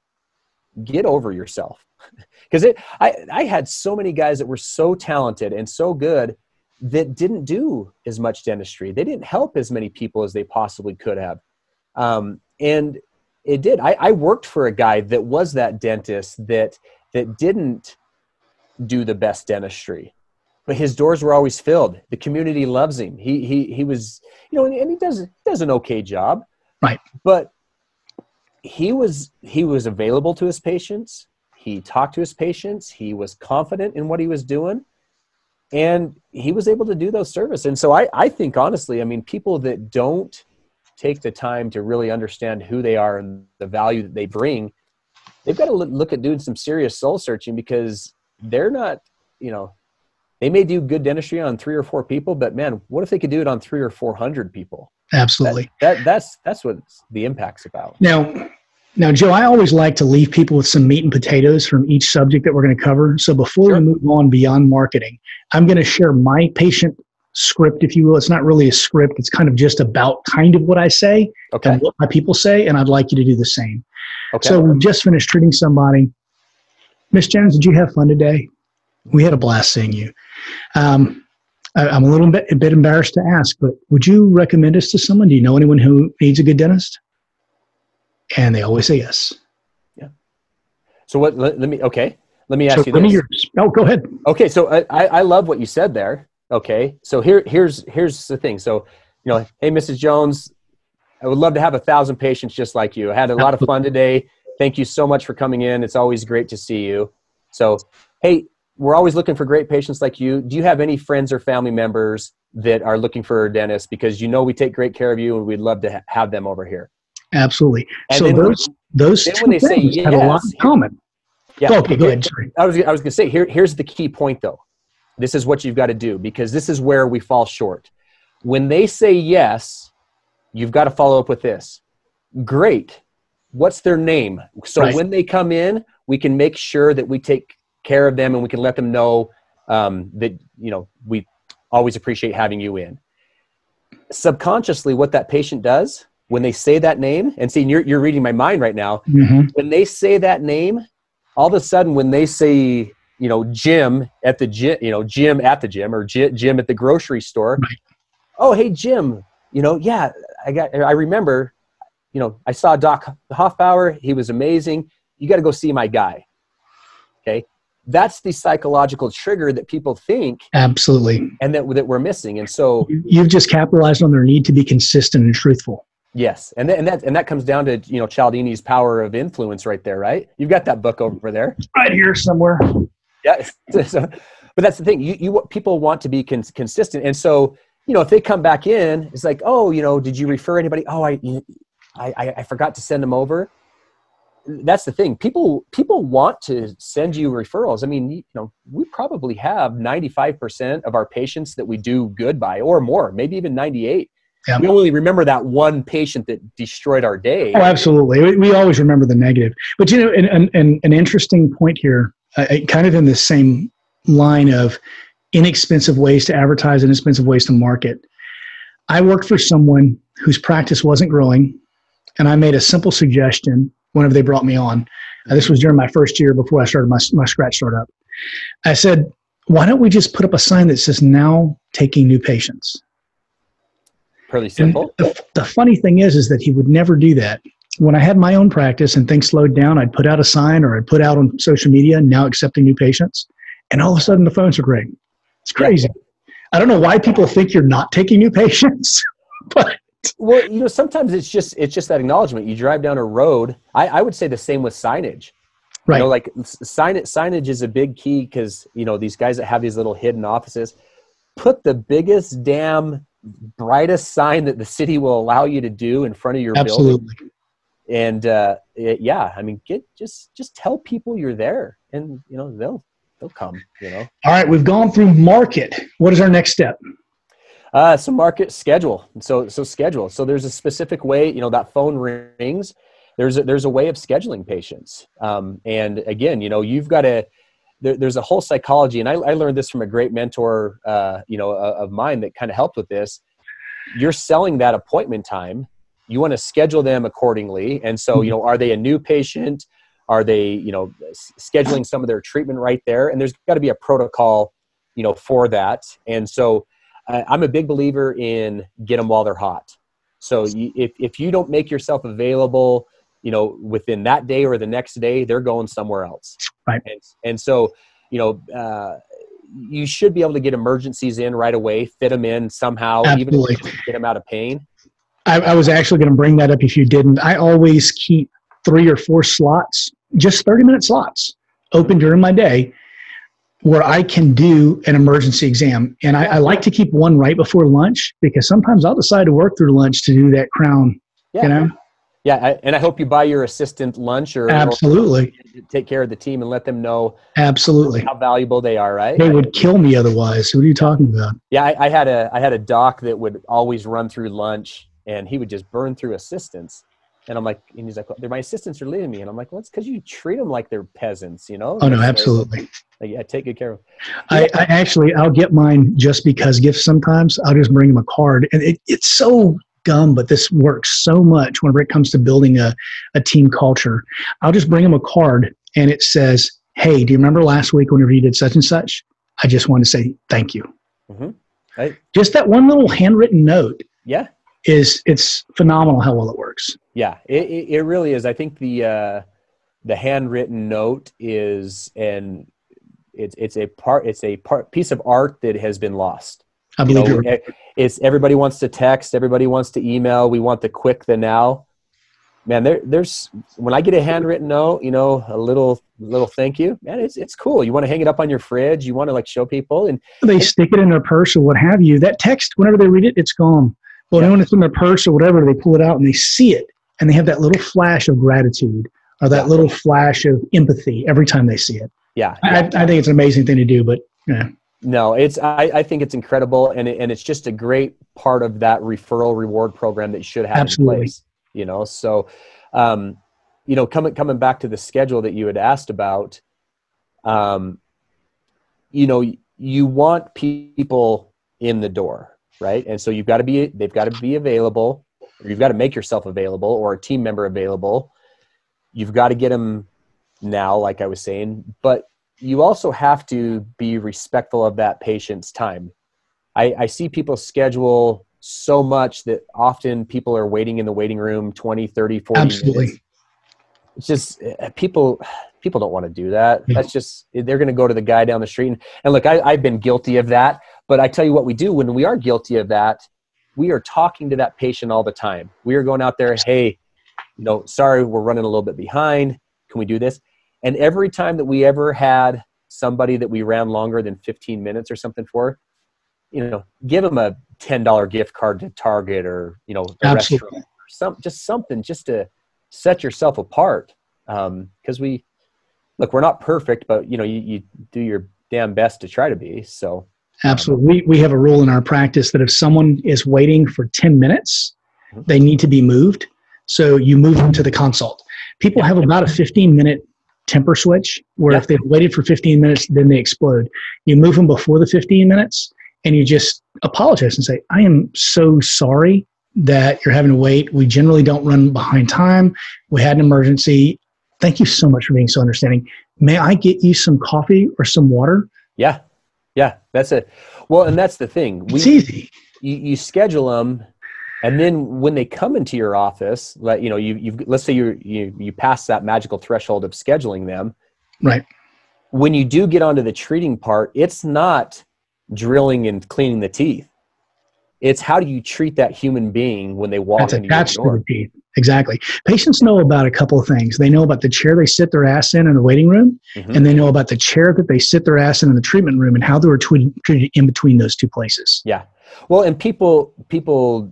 get over yourself. <laughs> Because it, I, I had so many guys that were so talented and so good that didn't do as much dentistry. They didn't help as many people as they possibly could have. Um, and it did. I, I worked for a guy that was that dentist that that didn't do the best dentistry, but his doors were always filled. The community loves him. He he he was you know, and, and he does does an okay job, right? But he was he was available to his patients. He talked to his patients. He was confident in what he was doing and he was able to do those service and so I, I think honestly i mean people that don't take the time to really understand who they are and the value that they bring, they've got to look at doing some serious soul searching because they're not, you know, they may do good dentistry on three or four people, but man, what if they could do it on three or four hundred people? Absolutely. That, that that's that's what the impact's about. Now, now, Joe, I always like to leave people with some meat and potatoes from each subject that we're going to cover. So before sure. we move on beyond marketing, I'm going to share my patient script, if you will. It's not really a script. It's kind of just about kind of what I say okay. and what my people say, and I'd like you to do the same. Okay. So we just finished treating somebody. Miss Jones, did you have fun today? We had a blast seeing you. Um, I, am a little bit a bit embarrassed to ask, but would you recommend us to someone? Do you know anyone who needs a good dentist? And they always say yes. Yeah. So what? Let, let me. Okay. Let me ask so you this. Me yours. Oh, go ahead. Okay. So I, I love what you said there Okay, so here here's here's the thing. So, you know, hey, Mrs. Jones, I would love to have a thousand patients just like you. I had a lot of fun today. Thank you so much for coming in. It's always great to see you. So, hey, we're always looking for great patients like you. Do you have any friends or family members that are looking for a dentist? Because you know we take great care of you, and we'd love to ha- have them over here. Absolutely. And so those those two things yes, have a lot in common. Yeah. Okay, go ahead. Sorry. I was I was going to say here here's the key point though. This is what you've got to do because this is where we fall short. When they say yes, you've got to follow up with this. Great. What's their name? So right. when they come in, we can make sure that we take care of them and we can let them know um, that, you know, we always appreciate having you in. Subconsciously, what that patient does when they say that name, and see, you're, you're reading my mind right now. Mm-hmm. When they say that name, all of a sudden, when they say you know, Jim at the gym, you know, Jim at the gym or Jim at the grocery store. Right. Oh, hey, Jim, you know, yeah, I got, I remember, you know, I saw Doc Hoffbauer. He was amazing. You got to go see my guy. Okay. That's the psychological trigger that people think. Absolutely. And that, that we're missing. And so you've just capitalized on their need to be consistent and truthful. Yes, and th- and that and that comes down to you know Cialdini's power of influence right there, right? You've got that book over there, right here somewhere. Yeah. <laughs> so, but that's the thing. You, you people want to be cons- consistent, and so you know if they come back in, it's like, oh, you know, did you refer anybody? Oh, I, I, I forgot to send them over. That's the thing. People people want to send you referrals. I mean, you know, we probably have ninety five percent of our patients that we do good by, or more, maybe even ninety eight. Yeah. We only remember that one patient that destroyed our day. Oh, absolutely. We, we always remember the negative. But you know, an, an, an interesting point here uh, kind of in the same line of inexpensive ways to advertise, inexpensive ways to market. I worked for someone whose practice wasn't growing, and I made a simple suggestion whenever they brought me on. Uh, this was during my first year before I started my, my scratch startup. I said, why don't we just put up a sign that says now taking new patients? Pretty simple. The, the, funny thing is, is that he would never do that. When I had my own practice and things slowed down, I'd put out a sign or I'd put out on social media, now accepting new patients. And all of a sudden the phones would ring. It's crazy. I don't know why people think you're not taking new patients, <laughs> but well, you know, sometimes it's just it's just that acknowledgement. You drive down a road. I, I would say the same with signage. Right. You know, like sign signage is a big key because you know these guys that have these little hidden offices. Put the biggest damn brightest sign that the city will allow you to do in front of your Absolutely. building. And uh, it, yeah, I mean, get just just tell people you're there, and you know they'll they'll come. You know. All right, we've gone through market. What is our next step? Uh, so market schedule. So so schedule. So there's a specific way. You know that phone rings. There's a, there's a way of scheduling patients. Um, and again, you know you've got to. There, there's a whole psychology, and I, I, learned this from a great mentor, uh, you know, uh, of mine that kind of helped with this. You're selling that appointment time. You want to schedule them accordingly. And so, you know, are they a new patient? Are they, you know, scheduling some of their treatment right there? And there's got to be a protocol, you know, for that. And so, I'm a big believer in get them while they're hot. So you, if if you don't make yourself available, you know, within that day or the next day, they're going somewhere else. Right. And, and so, you know, uh, you should be able to get emergencies in right away, fit them in somehow, Absolutely. even get them out of pain. I, I was actually going to bring that up if you didn't. I always keep three or four slots, just 30 minute slots open during my day where I can do an emergency exam. And I, I, like to keep one right before lunch because sometimes I'll decide to work through lunch to do that crown. Yeah. You know? Yeah, I, and I hope you buy your assistant lunch or absolutely or take care of the team and let them know absolutely how valuable they are. Right? They would kill me otherwise. What are you talking about? Yeah, I, I had a I had a doc that would always run through lunch, and he would just burn through assistants. And I'm like, and he's like, they're my assistants are leaving me. And I'm like, well, it's because you treat them like they're peasants, you know? Oh, no, absolutely. Like, yeah, take good care of them. I, I, actually, I'll get mine just because gifts sometimes. I'll just bring them a card. And it, it's so dumb, but this works so much whenever it comes to building a, a team culture. I'll just bring them a card and it says, hey, do you remember last week whenever you did such and such? I just want to say thank you. Mm-hmm. Right. Just that one little handwritten note. Yeah is it's phenomenal how well it works. Yeah, it, it really is. I think the uh, the handwritten note is and it's it's a part it's a part piece of art that has been lost. I believe you know, it's everybody wants to text, everybody wants to email. We want the quick, the now. Man, there, there's when I get a handwritten note, you know, a little little thank you. Man, it's it's cool. You want to hang it up on your fridge. You want to like show people, and they stick it in their purse or what have you. That text, whenever they read it, it's gone. Well, yeah. when it's in their purse or whatever, they pull it out and they see it and they have that little flash of gratitude or that little flash of empathy every time they see it. Yeah. I, I think it's an amazing thing to do, but yeah. No, it's I, I think it's incredible and it, and it's just a great part of that referral reward program that you should have Absolutely. in place. You know, so um, you know, coming coming back to the schedule that you had asked about, um, you know, you want people in the door, right? And so you've got to be they've got to be available, or you've got to make yourself available, or a team member available. You've got to get them now, like I was saying, but you also have to be respectful of that patient's time. I, I see people schedule so much that often people are waiting in the waiting room 20 30 40 Absolutely. minutes it's just uh, people people don't want to do that Yeah. that's just they're going to go to the guy down the street and, and look I, i've been guilty of that but i tell you what we do when we are guilty of that we are talking to that patient all the time. We are going out there hey you know sorry we're running a little bit behind. Can we do this? And every time that we ever had somebody that we ran longer than 15 minutes or something for you know give them a $10 gift card to target or you know a Absolutely. restaurant or some just something just to set yourself apart um, because we look we're not perfect but you know you, you do your damn best to try to be so Absolutely. We, we have a rule in our practice that if someone is waiting for 10 minutes, they need to be moved. So you move them to the consult. People have about a 15 minute temper switch where Yeah. if they've waited for 15 minutes, then they explode. You move them before the 15 minutes and you just apologize and say, I am so sorry that you're having to wait. We generally don't run behind time. We had an emergency. Thank you so much for being so understanding. May I get you some coffee or some water? Yeah, yeah, that's it. Well, and that's the thing. It's easy. you, you schedule them and then when they come into your office let you know you you've let's say you you you pass that magical threshold of scheduling them Right. when you do get onto the treating part it's not drilling and cleaning the teeth it's how do you treat that human being when they walk That's into your attached to door the teeth. Exactly. Patients know about a couple of things. They know about the chair they sit their ass in in the waiting room, Mhm. and they know about the chair that they sit their ass in in the treatment room and how they were treated in between those two places. yeah well and people people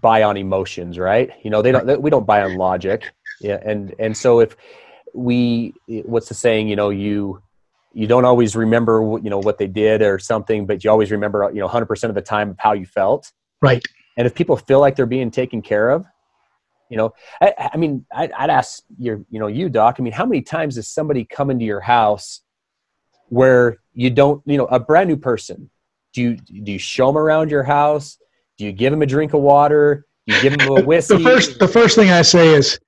buy on emotions right you know they don't we don't buy on logic yeah and and so if we what's the saying you know you you don't always remember you know what they did or something but you always remember you know 100% of the time of how you felt Right. and if people feel like they're being taken care of you know i, I mean I'd, I'd ask your you know you doc i mean how many times does somebody come into your house where you don't you know a brand new person do you do you show them around your house do you give them a drink of water do you give them a <laughs> whiskey The first, the first thing I say is,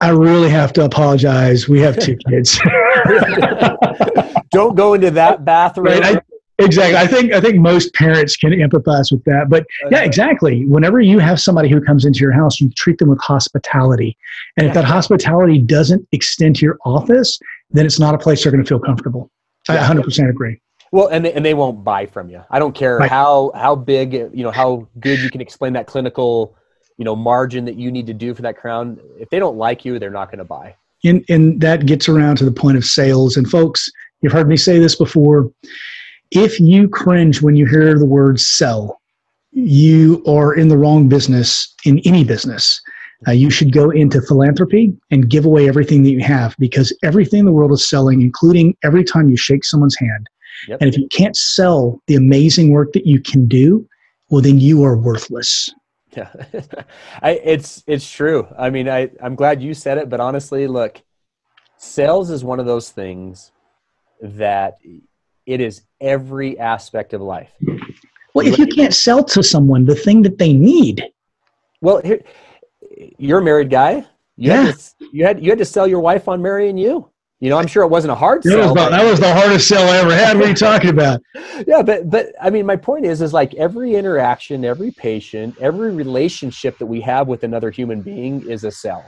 I really have to apologize. We have two kids. <laughs> don't go into that <laughs> bathroom right. Exactly. I think I think most parents can empathize with that. But yeah, exactly. Whenever you have somebody who comes into your house, you treat them with hospitality. And if that hospitality doesn't extend to your office, then it's not a place they're going to feel comfortable. I 100% agree. Well, and they, and they won't buy from you. I don't care Right. how how big you know how good you can explain that clinical you know margin that you need to do for that crown. If they don't like you, they're not going to buy. And, and that gets around to the point of sales. And folks, you've heard me say this before. If you cringe when you hear the word sell, you are in the wrong business in any business. Uh, you should go into philanthropy and give away everything that you have because everything in the world is selling, including every time you shake someone's hand. Yep. And if you can't sell the amazing work that you can do, well, then you are worthless. Yeah, <laughs> I, it's it's true. I mean, I I'm glad you said it, but honestly, look, sales is one of those things that it is every aspect of life. Well, if you can't sell to someone the thing that they need, Well, here, you're a married guy. You had to, you had you had to sell your wife on marrying you. You know, I'm sure it wasn't a hard that was, sell. that was the hardest sell I ever had. What are you talking about? <laughs> yeah, but but I mean, my point is, is like every interaction, every patient, every relationship that we have with another human being is a sell.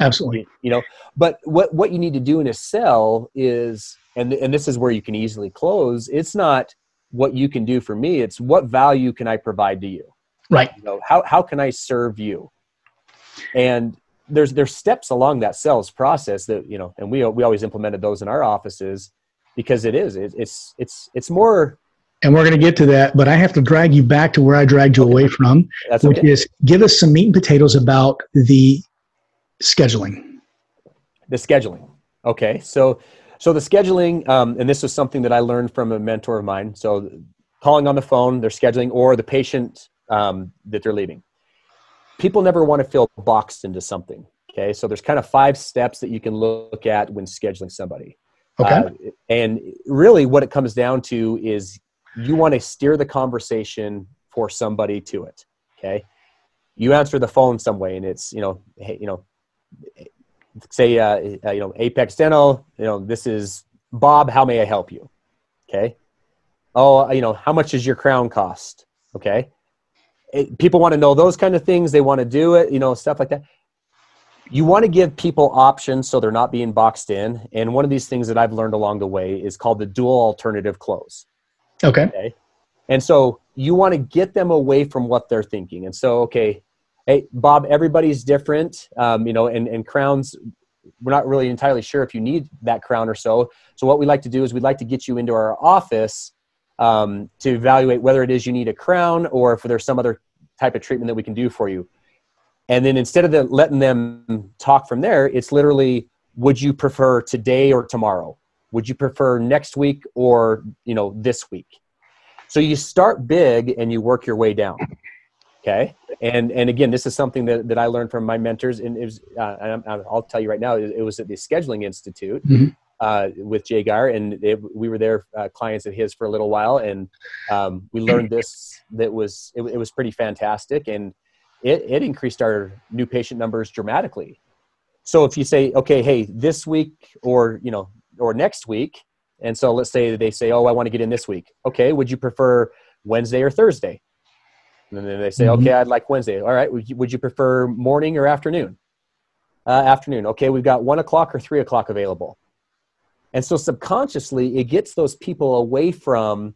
Absolutely. you know but what what you need to do in a sell is and and this is where you can easily close it's not what you can do for me it's what value can i provide to you Right. you know how how can i serve you and there's there's steps along that sales process that you know and we we always implemented those in our offices because it is it, it's it's it's more And we're going to get to that, but I have to drag you back to where I dragged you away from, that's which okay. is give us some meat and potatoes about the scheduling. the scheduling okay so so the scheduling um, and this was something that i learned from a mentor of mine. So calling on the phone they're scheduling or the patient um, that they're leaving. People never want to feel boxed into something okay? So there's kind of five steps that you can look at when scheduling somebody. Okay. Uh, and really what it comes down to is you want to steer the conversation for somebody to it okay? You answer the phone some way and it's you know hey you know say uh, uh, you know apex dental you know this is bob how may i help you? Okay. Oh uh, you know how much does your crown cost? Okay. It- people want to know those kind of things. They want to do it you know stuff like that. You want to give people options so they're not being boxed in. And one of these things that i've learned along the way is called the dual alternative close. Okay. okay. And so you want to get them away from what they're thinking. And so okay hey bob everybody's different um, you know and, and crowns we're not really entirely sure if you need that crown or so. So what we like to do is we'd like to get you into our office um, to evaluate whether it is you need a crown or if there's some other type of treatment that we can do for you. And then instead of the, letting them talk from there it's literally would you prefer today or tomorrow? Would you prefer next week or you know this week? So you start big and you work your way down Okay. And, and again, this is something that, that I learned from my mentors and it was, uh, I'll tell you right now, it, was at the scheduling institute mm-hmm. uh, with Jay Geier and it, we were there uh, clients of his for a little while. And um, we learned this, that was, it, it was pretty fantastic. And it, it increased our new patient numbers dramatically. So if you say, okay, Hey, this week or, you know, or next week. And so let's say they say, oh, I want to get in this week. Okay. Would you prefer Wednesday or Thursday? And then they say, mm-hmm. okay, I'd like Wednesday. All right. Would you, would you prefer morning or afternoon? Uh, afternoon. Okay. We've got one o'clock or three o'clock available. And so subconsciously, it gets those people away from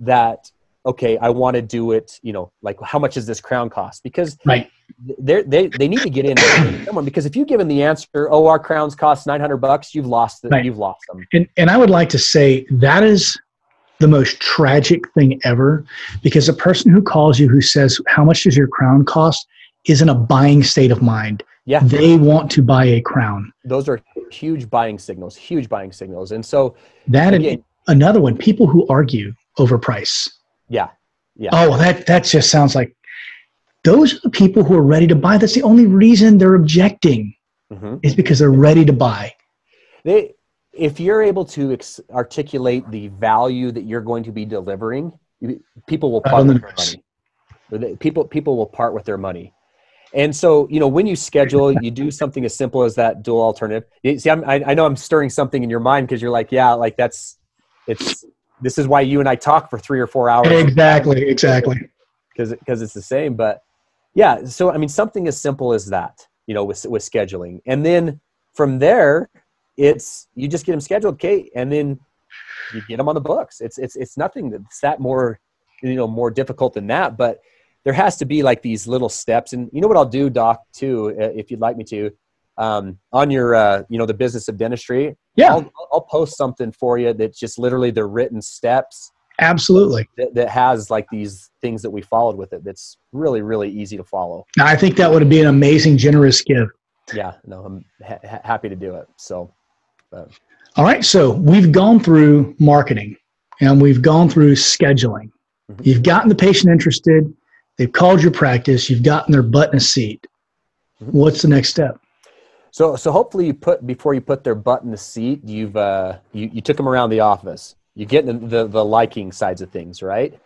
that. Okay, I want to do it. You know, like how much does this crown cost? Because right. they they they need to get in someone because if you give them the answer, oh, our crowns cost nine hundred bucks, you've lost them. Right. You've lost them. And and I would like to say that is the most tragic thing ever because a person who calls you who says, How much does your crown cost? is in a buying state of mind. Yeah. They want to buy a crown. Those are huge buying signals, huge buying signals. And so that again, and another one, people who argue over price. Yeah. Yeah. Oh, that that just sounds like those are the people who are ready to buy. That's the only reason they're objecting mm-hmm. is because they're ready to buy. They if you're able to ex- articulate the value that you're going to be delivering, people will part with their money. People people will part with their money. And so, you know, when you schedule, you do something as simple as that dual alternative. See, I'm, I, I know I'm stirring something in your mind because you're like, yeah, like that's, it's, this is why you and I talk for three or four hours. Exactly, exactly. Because because it's the same, but yeah. So I mean, something as simple as that, you know, with with scheduling, and then from there, it's you just get them scheduled, Kate, and then you get them on the books. It's it's it's nothing that's that more you know more difficult than that, but there has to be like these little steps. And you know what I'll do, Doc, too, uh, if you'd like me to, um, on your uh, you know the business of dentistry. Yeah, I'll, I'll post something for you that's just literally the written steps. Absolutely. That, that, has like these things that we followed with it. That's really really easy to follow. I think that would be an amazing, generous gift. Yeah, no, I'm ha- happy to do it. So all right, so we've gone through marketing and we've gone through scheduling. Mm-hmm. You've gotten the patient interested, they've called your practice, you've gotten their butt in a seat. Mm-hmm. What's the next step? So, so hopefully you put before you put their butt in the seat, you've uh, you, you took them around the office. You get the, the the liking sides of things, right?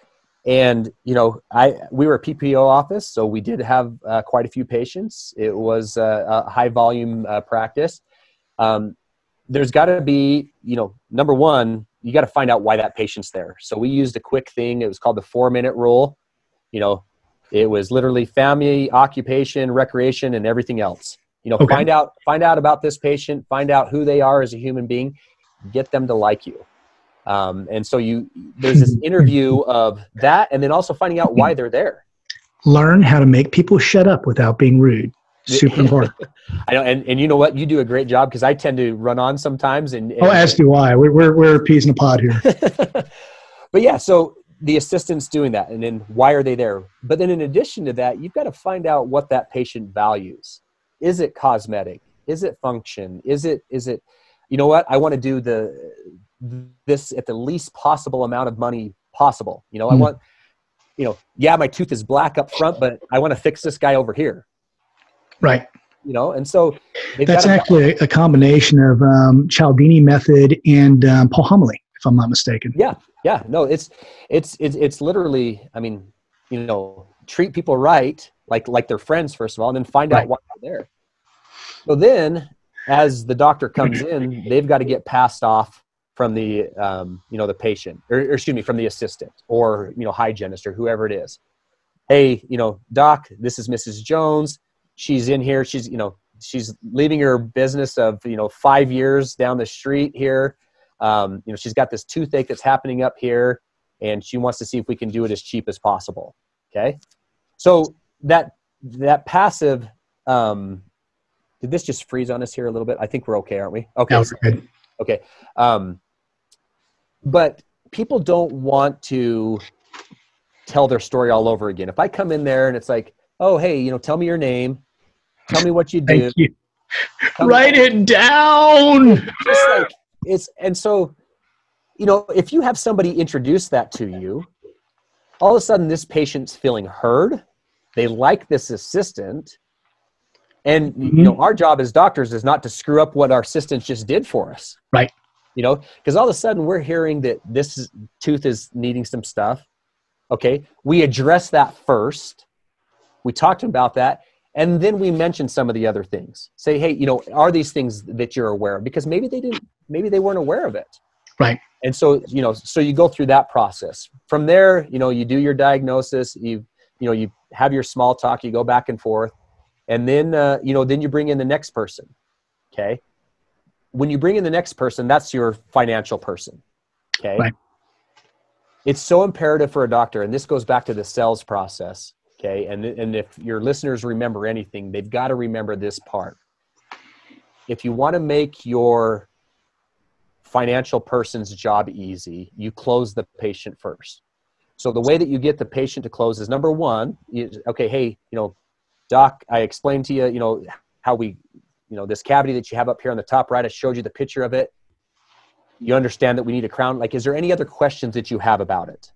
And you know, I we were a PPO office, so we did have uh, quite a few patients. It was uh, a high volume uh, practice. Um, there's got to be, you know, number one, you got to find out why that patient's there. So we used a quick thing. It was called the four minute rule. You know, it was literally family, occupation, recreation, and everything else. You know, okay. find out find out about this patient, find out who they are as a human being, get them to like you. Um, and so you there's this interview of that, and then also finding out why they're there. Learn how to make people shut up without being rude. Super <laughs> important. I know, and, and you know what? You do a great job because I tend to run on sometimes. And, and oh, as do I. We're we're, we're peas in a pod here. <laughs> but yeah, so the assistant's doing that, and then why are they there? But then in addition to that, you've got to find out what that patient values. Is it cosmetic? Is it function? Is it is it? You know what? I want to do the this at the least possible amount of money possible. You know, mm. I hmm. want you know, yeah, my tooth is black up front, but I want to fix this guy over here. Right. You know, and so that's actually a combination of um, Cialdini method and um, Paul Homoly, if I'm not mistaken. Yeah, yeah, no, it's it's it's it's literally. I mean, you know, treat people right, like like they're friends first of all, and then find right. out why they're there. So then, as the doctor comes in, they've got to get passed off from the um, you know the patient, or, or excuse me, from the assistant or you know hygienist or whoever it is. Hey, you know, doc, this is Mrs. Jones she's in here she's you know she's leaving her business of you know five years down the street here. Um, you know she's got this toothache that's happening up here and she wants to see if we can do it as cheap as possible okay? So that that passive um, did this just freeze on us here a little bit? I think we're okay aren't we? Okay. Okay. Um, but people don't want to tell their story all over again. If i come in there and it's like oh hey you know tell me your name Tell me what you do. You. Write me. it down. Just like it's and so, you know, if you have somebody introduce that to you, all of a sudden this patient's feeling heard, they like this assistant and Mm-hmm. you know our job as doctors is not to screw up what our assistants just did for us Right. you know because all of a sudden we're hearing that this is, tooth is needing some stuff okay we address that first we talked about that and then we mention some of the other things. Say hey you know are these things that you're aware of? Because maybe they didn't maybe they weren't aware of it. Right. and so you know so you go through that process. From there you know you do your diagnosis you you know you have your small talk you go back and forth and then uh, you know then you bring in the next person okay? When you bring in the next person that's your financial person okay? Right. it's so imperative for a doctor and this goes back to the sales process okay? And and if your listeners remember anything they've got to remember this part. If you want to make your financial person's job easy you close the patient first. So the way that you get the patient to close is number one okay hey you know doc i explained to you you know how we you know this cavity that you have up here on the top right i showed you the picture of it. You understand that we need a crown? Like is there any other questions that you have about it?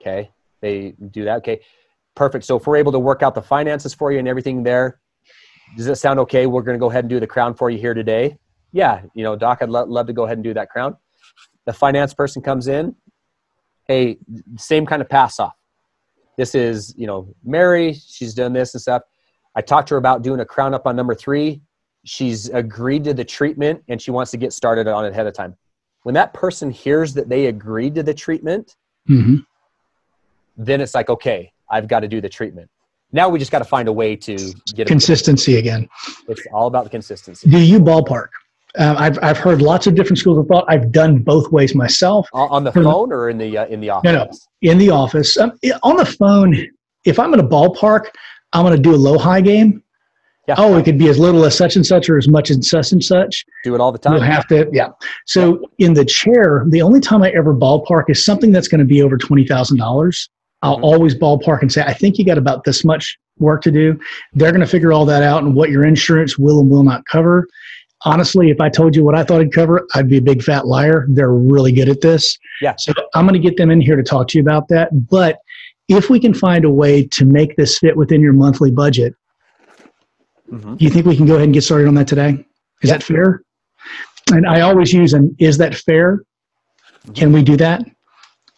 Okay? They do that okay perfect. So if we're able to work out the finances for you and everything there does it sound okay? We're going to go ahead and do the crown for you here today. Yeah you know doc i'd lo- love to go ahead and do that crown. The finance person comes in. Hey same kind of pass off. This is you know mary she's done this and stuff. I talked to her about doing a crown up on number three. She's agreed to the treatment and she wants to get started on it ahead of time. When that person hears that they agreed to the treatment hmm then it's like okay i've got to do the treatment now we just got to find a way to get Consistency again. it's all about the consistency Do you ballpark? Um, I've, I've heard lots of different schools of thought. I've done both ways myself. on the phone or in the uh, in the office No, no. In the office, um, on the phone, if I'm in a ballpark, I'm going to do a low high game. yeah Oh, it could be as little as such and such or as much as such and such. do it all the time. You'll time have to, yeah. So in the chair, the only time I ever ballpark is something that's going to be over twenty thousand dollars. I'll Mhm. always ballpark and say, I think you got about this much work to do. They're going to figure all that out and what your insurance will and will not cover. Honestly, if I told you what I thought it'd cover, I'd be a big fat liar. They're really good at this. Yeah. So I'm going to get them in here to talk to you about that. But if we can find a way to make this fit within your monthly budget, Mhm. do you think we can go ahead and get started on that today? Is Yeah. that fair? And I always use an is that fair? Can we do that?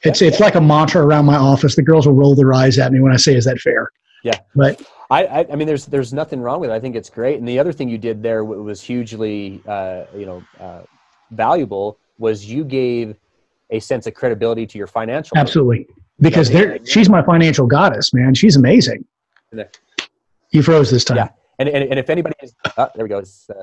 It's it's like a mantra around my office. The girls will roll their eyes at me when I say is that fair? Yeah. But I, I, I mean, there's there's nothing wrong with it. I think it's great. And the other thing you did there was hugely, uh, you know, uh, valuable. Was you gave a sense of credibility to your financial. absolutely. Because Yeah, they're she's my financial goddess, man. She's amazing. You froze this time. Yeah. And, and and if anybody is, uh, there we go. Uh,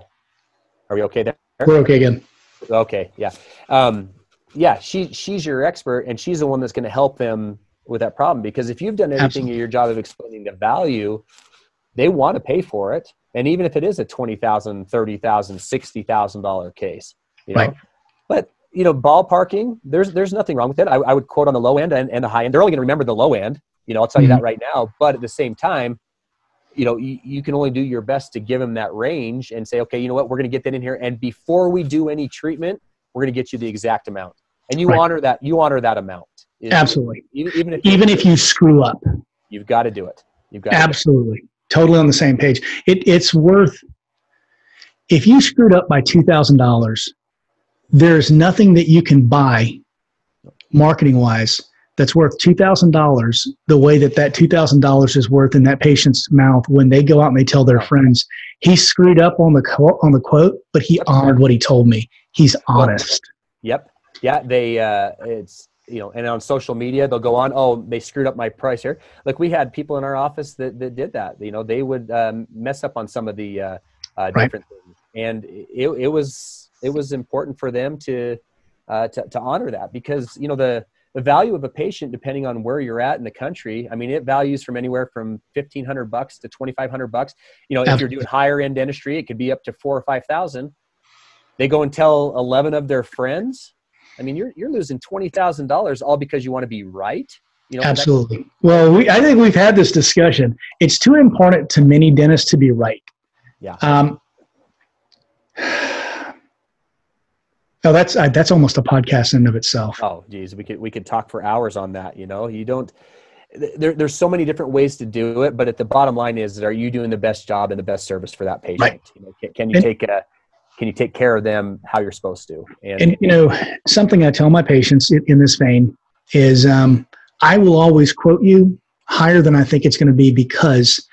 are we okay there? We're okay again. Okay, yeah, um, yeah. She she's your expert, and she's the one that's going to help them with that problem. Because if you've done everything Absolutely. in your job of explaining the value, they want to pay for it. And even if it is a twenty thousand, thirty thousand, sixty thousand dollar case, you know. Right. But you know, ballparking, there's there's nothing wrong with it. I, I would quote on the low end and, and the high end. They're only going to remember the low end. You know, I'll tell you Mm-hmm. that right now. But at the same time, you know, you, you can only do your best to give them that range and say, okay, you know what, we're going to get that in here. And before we do any treatment, we're going to get you the exact amount. And you Right. honor that. You honor that amount. Is- Absolutely. Even, even if Even if you screw up. you've got to do it. You've got to. Absolutely. Totally on the same page. It, it's worth, if you screwed up by $2,000, there's nothing that you can buy marketing wise that's worth $2,000 the way that that $2,000 is worth in that patient's mouth when they go out and they tell their friends, he screwed up on the, quote, on the quote, but he honored what he told me. He's honest. Yep. Yeah. They. Uh, it's you know, and on social media they'll go on. Oh, they screwed up my price here. Like we had people in our office that, that did that. You know, they would um, mess up on some of the uh, uh, Right. different things, and it, it was it was important for them to, uh, to to honor that because you know the the value of a patient depending on where you're at in the country i mean it values from anywhere from 1500 bucks to 2500 bucks you know if you're doing higher end dentistry it could be up to four or five thousand they go and tell 11 of their friends i mean you're, you're losing $20000 all because you want to be right you know Absolutely. Well, we, I think we've had this discussion. It's too important to many dentists to be right. Yeah. Um, oh, that's uh, that's almost a podcast in and of itself. oh geez we could we could talk for hours on that you know you don't there, there's so many different ways to do it, but at the bottom line is, are you doing the best job and the best service for that patient? Right. You know, can, can you And- take a, can you take care of them how you're supposed to? And, And you know, something I tell my patients in, in this vein is, um, I will always quote you higher than I think it's going to be because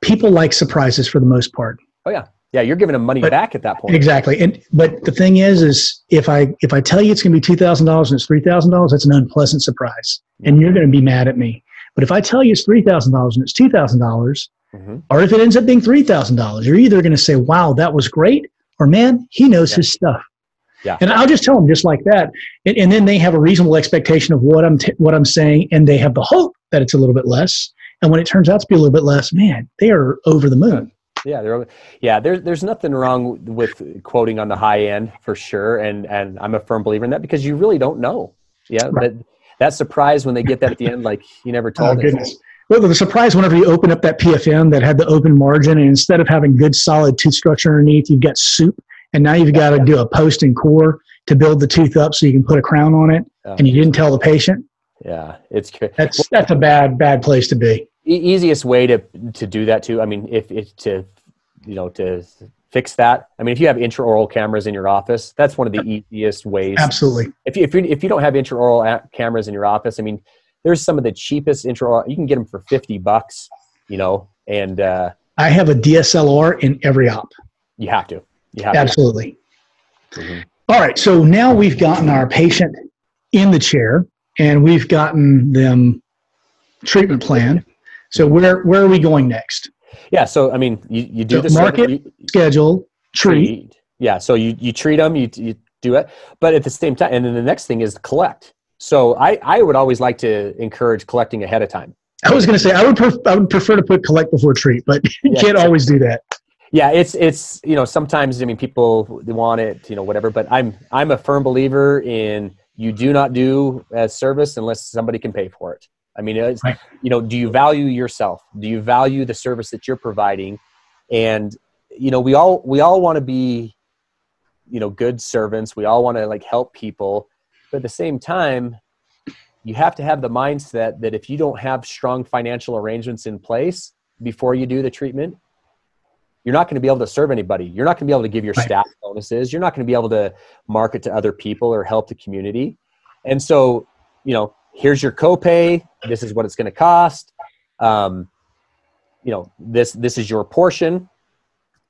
people like surprises for the most part. oh yeah, yeah, you're giving them money But- back at that point. Exactly. And but the thing is, is if I if I tell you it's going to be two thousand dollars and it's three thousand dollars, that's an unpleasant surprise, and you're going to be mad at me. But if I tell you it's three thousand dollars and it's two thousand dollars, Mhm. or if it ends up being three thousand dollars, you're either going to say, "Wow, that was great," or "Man, he knows Yeah. his stuff." Yeah. And I'll just tell them just like that, and, and then they have a reasonable expectation of what I'm t- what I'm saying, and they have the hope that it's a little bit less. And when it turns out to be a little bit less, man, they are over the moon. Yeah, there, yeah. There's there's nothing wrong with quoting on the high end for sure, and and I'm a firm believer in that because you really don't know. Yeah, Right. that that surprise when they get that at the end, like you never Oh told us. Well, the surprise whenever you open up that PFM that had the open margin, and instead of having good solid tooth structure underneath, you've got soup, and now you've got to do a post and core to build the tooth up so you can put a crown on it, Oh, and you didn't tell the patient. yeah, it's That's that's a bad bad place to be. e- easiest way to to do that too. I mean, if if to you know to fix that. I mean, if you have intraoral cameras in your office, that's one of the easiest ways. Absolutely. If you if you if you don't have intraoral cameras in your office, I mean, there's some of the cheapest intraoral. You can get them for fifty bucks. You know, and uh, I have a DSLR in every op. you have to. You have Absolutely. to. Mhm. All right. So now we've gotten our patient in the chair, and we've gotten them treatment plan. So where where are we going next? Yeah. So I mean, you, you do So the market, you- Schedule, treat. Yeah. So you, you treat them, you, you do it, but at the same time, and then the next thing is collect. So I, I would always like to encourage collecting ahead of time. I was going to say I would pref- I would prefer to put collect before treat, but <laughs> you Yeah, can't always do that. Yeah, it's it's you know sometimes I mean people they want it you know whatever, but I'm I'm a firm believer in you do not do a service unless somebody can pay for it. I mean, it's, Right. you know, do you value yourself? Do you value the service that you're providing? And you know, we all we all want to be, you know, good servants. We all want to like help people, but at the same time, you have to have the mindset that if you don't have strong financial arrangements in place before you do the treatment, you're not going to be able to serve anybody. You're not going to be able to give your Right. staff bonuses. You're not going to be able to market to other people or help the community. And so, you know, here's your copay. This is what it's going to cost. Um, you know, this this is your portion.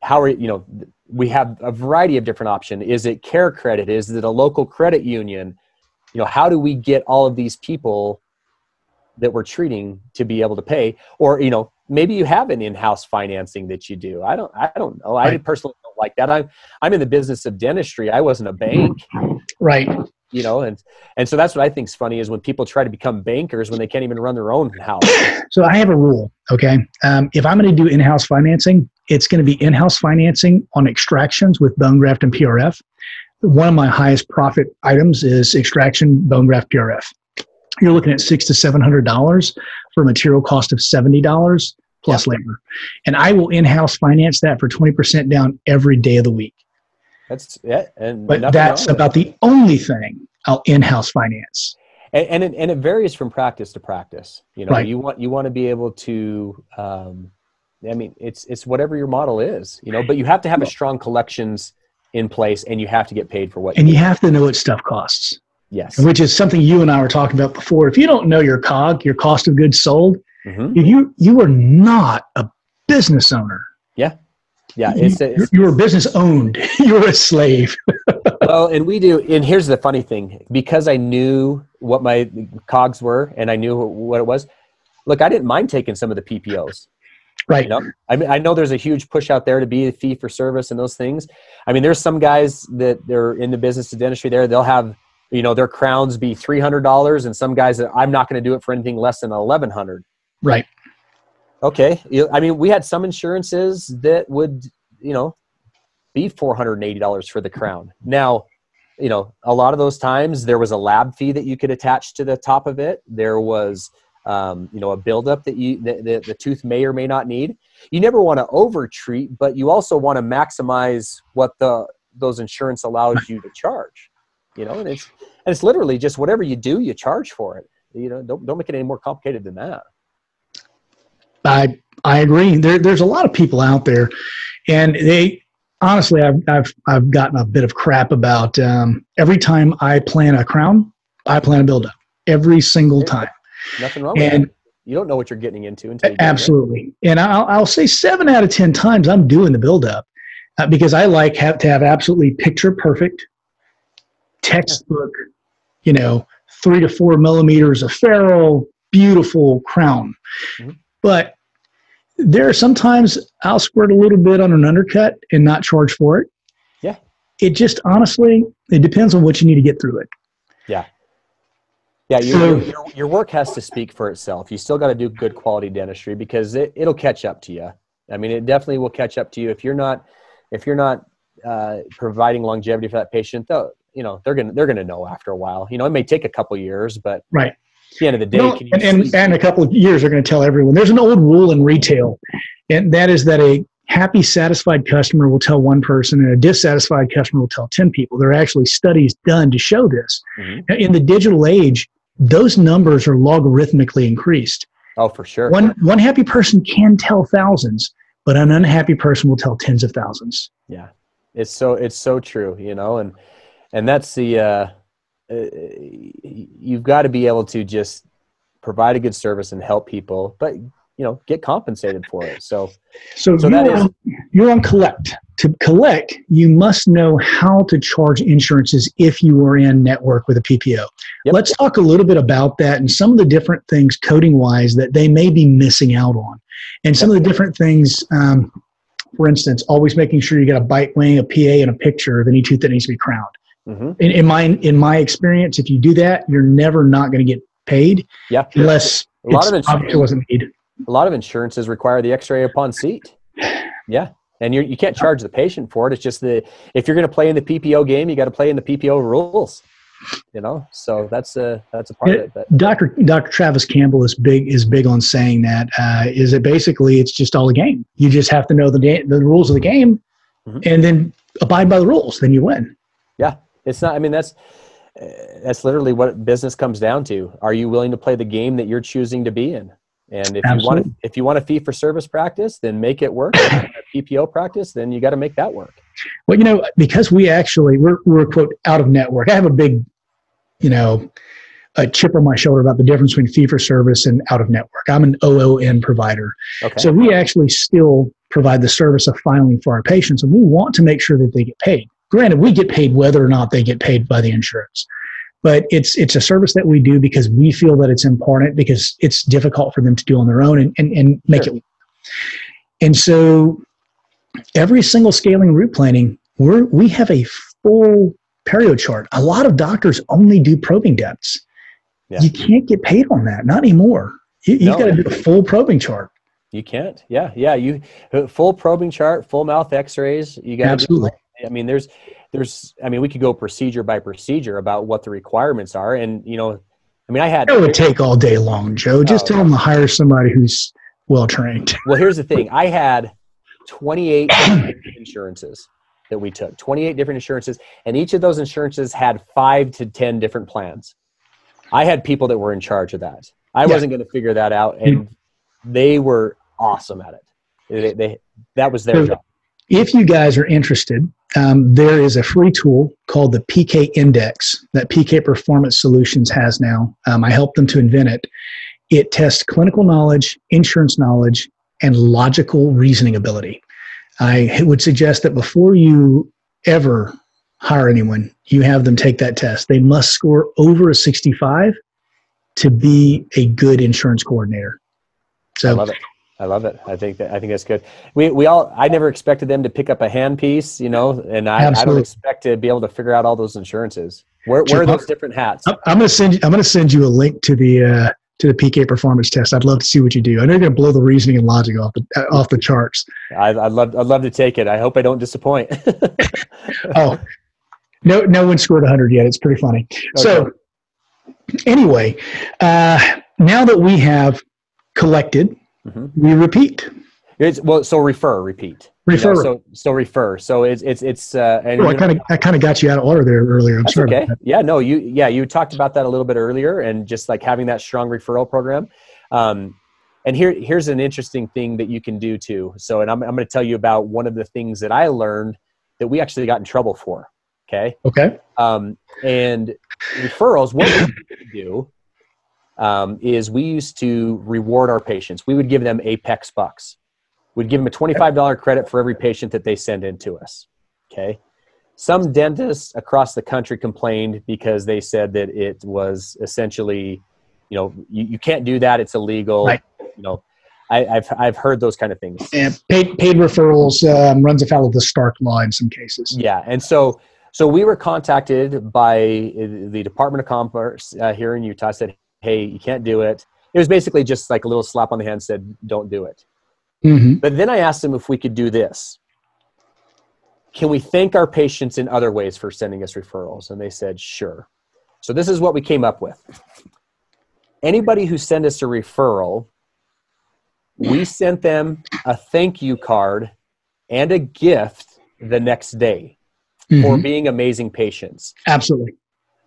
How are you know? We have a variety of different options. Is it care credit? Is it a local credit union? You know, how do we get all of these people that we're treating to be able to pay? Or you know, maybe you have an in-house financing that you do. I don't. I don't know. I personally don't like that. I'm I'm in the business of dentistry. I wasn't a bank Right. you know and and so that's what i think is funny is when people try to become bankers when they can't even run their own house So I have a rule. Okay. Um, if I'm going to do in-house financing, it's going to be in-house financing on extractions with bone graft and PRF. One of my highest profit items is extraction bone graft PRF. You're looking at six to seven hundred dollars for a material cost of seventy dollars plus labor, and I will in-house finance that for twenty percent down every day of the week. that's yeah and But that's about the only thing I'll in-house finance. and and it, and it varies from practice to practice you know Right. you want you want to be able to um i mean it's it's whatever your model is you know but you have to have a strong collections in place and you have to get paid for what And you you have to know what stuff costs. yes which is something you and I were talking about before. If you don't know your COG, your cost of goods sold, hmm you you are not a business owner. yeah You, it's, it's you business owned. <laughs> You're a slave. <laughs> well, and we do. And here's the funny thing: because I knew what my cogs were, and I knew what it was. Look, I didn't mind taking some of the PPOs. Right. You know, I mean, I know there's a huge push out there to be a fee for service and those things. I mean, there's some guys that they're in the business of dentistry. There, they'll have you know their crowns be three hundred dollars, and some guys that I'm not going to do it for anything less than eleven hundred. Right. Okay, I mean, we had some insurances that would you know be four hundred and eighty dollars for the crown. Now, you know, a lot of those times there was a lab fee that you could attach to the top of it. There was um, you know a buildup that you that the, the tooth may or may not need. You never want to over treat, but you also want to maximize what the those insurance allows you to charge. You know, and it's and it's literally just whatever you do, you charge for it. You know, don't don't make it any more complicated than that. I I agree. There, there's a lot of people out there, and they honestly, I've I've I've gotten a bit of crap about um, every time I plan a crown, I plan a build up every single time. Nothing wrong with And that. You don't know what you're getting into until you absolutely, and I'll I'll say seven out of ten times I'm doing the build up uh, because I like have to have absolutely picture perfect textbook, you know, three to four millimeters of ferrule, beautiful crown. Mhm. But there are sometimes I'll squirt a little bit on an undercut and not charge for it. Yeah. It just honestly, it depends on what you need to get through it. Yeah, your, So- your, your, work has to speak for itself. You still got to do good quality dentistry because it, it'll catch up to you. I mean, it definitely will catch up to you if you're not if you're not uh, providing longevity for that patient. Though, you know, they're gonna they're gonna know after a while. You know, it may take a couple years, but Right. at the end of the day, No, can you and, and, and a couple of years they're going to tell everyone. There's an old rule in retail, and that is that a happy, satisfied customer will tell one person, and a dissatisfied customer will tell 10 people. There are actually studies done to show this. Mhm. In the digital age, those numbers are logarithmically increased. Oh, for sure. One, one happy person can tell thousands, but an unhappy person will tell tens of thousands. Yeah, it's so it's so true, you know, and and that's the uh, uh, you've got to be able to just provide a good service and help people, but you know, get compensated for it. So So, So you're, that is- on, you're on collect. To collect, you must know how to charge insurances if you are in network with a PPO. Yep. Let's talk a little bit about that and some of the different things coding wise that they may be missing out on. And some of the different things, um, for instance, always making sure you get a bite wing, a PA, and a picture of any tooth that needs to be crowned. mhm. In, in my in my experience, if you do that, you're never not going to get paid yeah, unless a lot of it wasn't needed. A lot of insurances require the X-ray upon seat. Yeah, and you you can't charge the patient for it. It's just the if you're going to play in the PPO game, you got to play in the PPO rules. You know, so that's a that's a part of it. But Dr. Dr. Travis Campbell is big is big on saying that uh, is that basically it's just all a game. You just have to know the the rules of the game, Mhm. and then abide by the rules. Then you win. yeah, it's not. I mean, that's that's literally what business comes down to. Are you willing to play the game that you're choosing to be in? And if you want Absolutely. if you want a fee for service practice, then make it work. If you want a PPO practice, then you got to make that work. Well, you know, because we actually we're we're quote out of network. I have a big, you know, a chip on my shoulder about the difference between fee for service and out of network. I'm an OON provider. Okay. So we actually still provide the service of filing for our patients, and we want to make sure that they get paid. Granted, we get paid whether or not they get paid by the insurance, but it's it's a service that we do because we feel that it's important because it's difficult for them to do on their own and and, and make Sure. it. And so, every single scaling root planing, we're we have a full perio chart. A lot of doctors only do probing depths. Yeah. You can't get paid on that, not anymore. You, you've No. got to do a full probing chart. You can't. Yeah, yeah. You uh, full probing chart, full mouth X-rays. You got Absolutely. I mean, there's, there's. I mean, we could go procedure by procedure about what the requirements are, and you know, I mean, I had. It would take all day long, Joe. Just Oh, tell them to hire somebody who's well trained. <laughs> Well, here's the thing. I had 28 <clears throat> insurances that we took. 28 different insurances, and each of those insurances had five to 10 different plans. I had people that were in charge of that. I Yeah. wasn't going to figure that out, and mm. they were awesome at it. They, they, that was their So- job. If you guys are interested, um, there is a free tool called the PK Index that PK Performance Solutions has now. Um, I helped them to invent it. It tests clinical knowledge, insurance knowledge, and logical reasoning ability. I would suggest that before you ever hire anyone, you have them take that test. They must score over a 65 to be a good insurance coordinator. I So love it. I love it. I think that I think that's good. We we all I never expected them to pick up a handpiece, you know, and I, I don't expect to be able to figure out all those insurances. Where where are those different hats? I'm gonna send you. I'm gonna send you a link to the uh, to the PK performance test. I'd love to see what you do. I know you're gonna blow the reasoning and logic off the uh, off the charts. I, I'd love I'd love to take it. I hope I don't disappoint. <laughs> Oh, no, no one scored 100 yet. It's pretty funny. So, anyway, uh, now that we have collected, Mhm. we repeat. It's, well, so refer, repeat. Refer. You know, so so refer. So it's it's it's. Uh, and oh, I kind of I kind of got you out of order there earlier. I'm sorry. okay. Yeah, no, you yeah you talked about that a little bit earlier, and just like having that strong referral program. Um, and here here's an interesting thing that you can do too. So, and I'm I'm going to tell you about one of the things that I learned that we actually got in trouble for. Okay. Okay. Um, and referrals, what we do um, is we used to reward our patients. We would give them Apex bucks. We'd give them a $25 credit for every patient that they send in to us. Okay. Some dentists across the country complained because they said that it was essentially, you know, you, you can't do that. It's illegal. Right. You know, I, have I've heard those kind of things. And paid paid referrals um, runs afoul of the Stark law in some cases. Yeah, and so so we were contacted by the Department of Commerce uh, here in Utah. Said, "Hey, you can't do it." It was basically just like a little slap on the hand. Said, "Don't do it." Mm-hmm. But then I asked them if we could do this. Can we thank our patients in other ways for sending us referrals? And they said, "Sure." So this is what we came up with. Anybody who sent us a referral we sent them a thank you card and a gift the next day mm-hmm. for being amazing patients. Absolutely.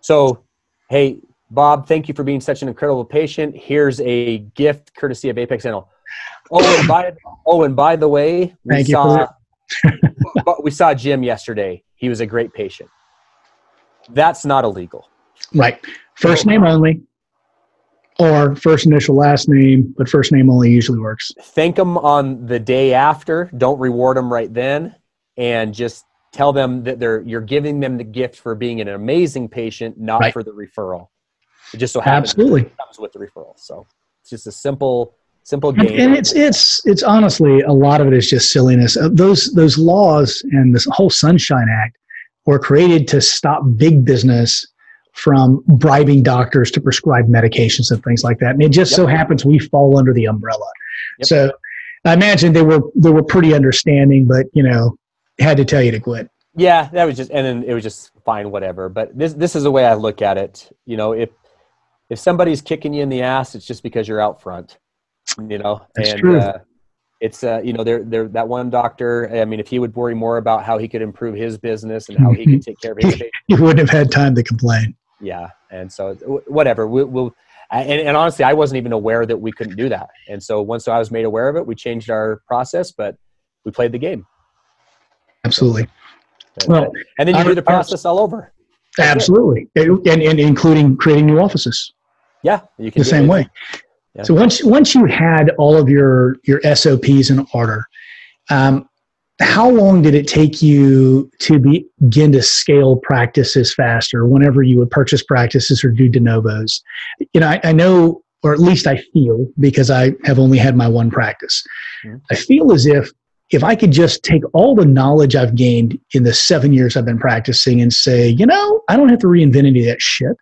So, hey, Bob, thank you for being such an incredible patient. Here's a gift courtesy of Apex Dental. Oh, and by oh, and by the way, we thank saw <laughs> we saw Jim yesterday. He was a great patient. That's not illegal. Right. First name only or first initial last name but first name only usually works thank them on the day after don't reward them right then and just tell them that they're you're giving them the gift for being an amazing patient not right. for the referral it just so happens absolutely comes with the referral so it's just a simple simple game and it's it's it's honestly a lot of it is just silliness uh, those those laws and this whole sunshine act were created to stop big business from bribing doctors to prescribe medications and things like that. And it just yep. so happens we fall under the umbrella. Yep. So I imagine they were they were pretty understanding, but you know, had to tell you to quit. Yeah, that was just and then it was just fine, whatever. But this this is the way I look at it. You know, if if somebody's kicking you in the ass, it's just because you're out front. You know, That's and true. Uh, it's uh, you know, there there that one doctor. I mean, if he would worry more about how he could improve his business and how he could take care of his patient, <laughs> he wouldn't have had time to complain. Yeah and so whatever we, will and, and, honestly i wasn't even aware that we couldn't do that. And so once i was made aware of it we changed our process but we played the game. Absolutely. So, well and then you our, do the process all over. That's absolutely. And, and including creating new offices yeah you can the same way yeah. so once once you had all of your your sops in order um, how long did it take you to begin to scale practices faster whenever you would purchase practices or do de novos? You know, I, I know, or at least I feel, because I have only had my one practice, mm-hmm. I feel as if if I could just take all the knowledge I've gained in the seven years I've been practicing and say, you know, I don't have to reinvent any of that shit.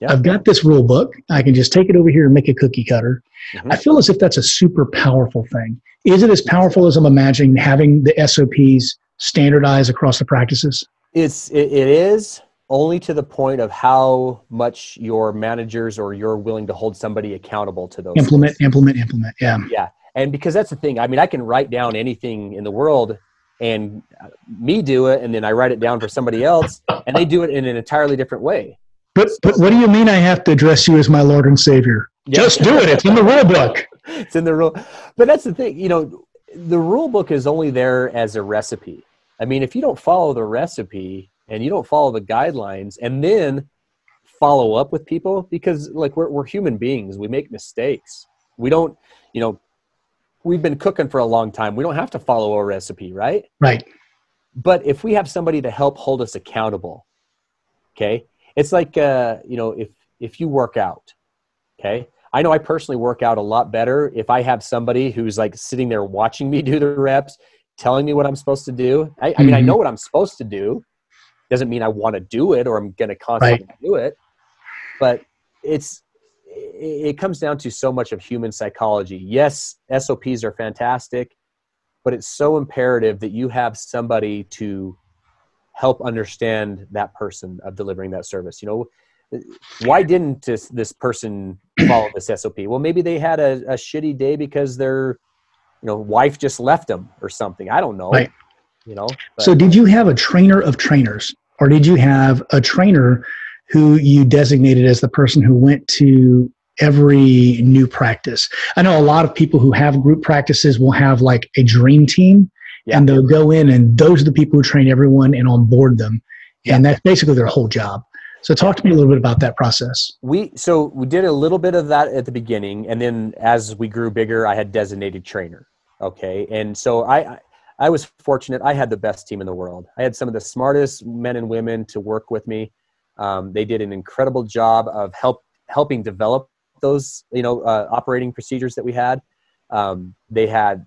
Yep. I've got this rule book. I can just take it over here and make a cookie cutter. Mm-hmm. I feel as if that's a super powerful thing. Is it as powerful as I'm imagining having the SOPs standardized across the practices? It's it, it is only to the point of how much your managers or you're willing to hold somebody accountable to those. Implement, things. implement, implement. Yeah. Yeah. And because that's the thing. I mean, I can write down anything in the world and me do it and then I write it down for somebody else and they do it in an entirely different way. But, but what do you mean I have to address you as my Lord and Savior? Yeah. Just do it. It's in the rule book. <laughs> it's in the rule. But that's the thing, you know, the rule book is only there as a recipe. I mean, if you don't follow the recipe and you don't follow the guidelines and then follow up with people, because like we're, we're human beings, we make mistakes. We don't, you know, we've been cooking for a long time. We don't have to follow a recipe, right? Right. But if we have somebody to help hold us accountable, okay, it's like uh, you know, if if you work out, okay, I know I personally work out a lot better if I have somebody who's like sitting there watching me <laughs> do the reps, telling me what I'm supposed to do. I, I mean, I mm-hmm. know what I'm supposed to do. Doesn't mean I want to do it or I'm going to constantly right. do it. But it's it comes down to so much of human psychology. Yes, SOPs are fantastic, but it's so imperative that you have somebody to help understand that person of delivering that service. You know, why didn't this, this person follow this SOP? Well, maybe they had a, a shitty day because their you know, wife just left them or something. I don't know. Right. You know. but- So, did you have a trainer of trainers, or did you have a trainer who you designated as the person who went to every new practice? I know a lot of people who have group practices will have like a dream team, Yeah. and they'll go in, and those are the people who train everyone and onboard them, and that's basically their whole job. So, talk to me a little bit about that process. we so we did a little bit of that at the beginning. And then as we grew bigger i had designated trainer. Okay. And so i I- i was fortunate. I had the best team in the world. I had some of the smartest men and women to work with me. Um, they did an incredible job of help helping develop those you know uh, operating procedures that we had. Um, they had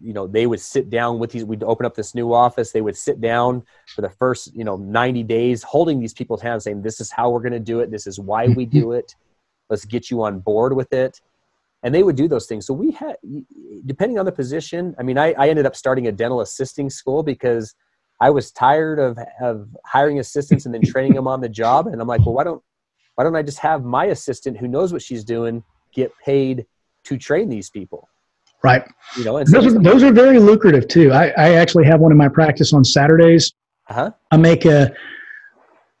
you know they would sit down with these we'd open up this new office they would sit down for the first you know 90 days holding these people's hands saying this is how we're going to do it. This is why we <laughs> do it. Let's get you on board with it. And they would do those things. So we had depending on the position i mean i, I ended up starting a dental assisting school because i was tired of, of hiring assistants and then <laughs> training them on the job. And i'm like well why don't why don't i just have my assistant who knows what she's doing get paid to train these people Right. you know Those are, those are very lucrative too. I, I actually have one in my practice on Saturdays. uh-huh. I make a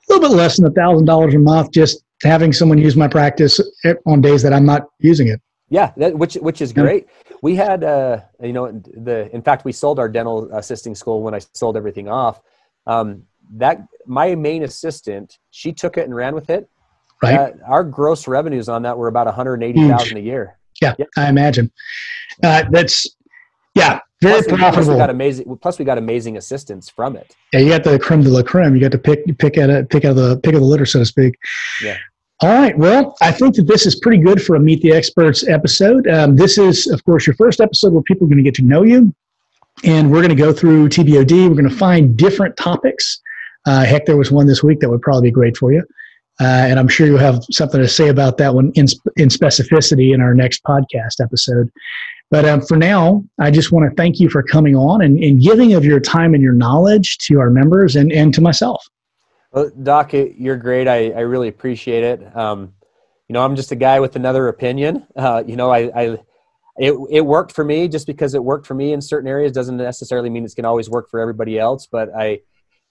little bit less than a thousand dollars a month just having someone use my practice on days that I'm not using it. Yeah, that, which which is great. We had, uh, you know, the in fact we sold our dental assisting school when I sold everything off. Um, that my main assistant, she took it and ran with it. Right. Uh, our gross revenues on that were about one hundred eighty thousand a year. Yeah, yeah. I imagine. Uh, that's yeah, very Plus we, plus we profitable. got amazing. Plus we got amazing assistance from it. yeah, you got the creme de la creme. You got to pick pick out a pick out of the pick of the litter, so to speak. Yeah. All right. Well, I think that this is pretty good for a Meet the Experts episode. Um, this is, of course, your first episode where people are going to get to know you, and we're going to go through TBOD. We're going to find different topics. Uh, heck, there was one this week that would probably be great for you, uh, and I'm sure you'll have something to say about that one in in specificity in our next podcast episode. But um, for now, I just want to thank you for coming on and, and giving of your time and your knowledge to our members and, and to myself. Well, Doc, you're great. I, I really appreciate it. Um, you know, I'm just a guy with another opinion. Uh, you know, I, I it, it worked for me just because it worked for me in certain areas doesn't necessarily mean it's going to always work for everybody else. But I,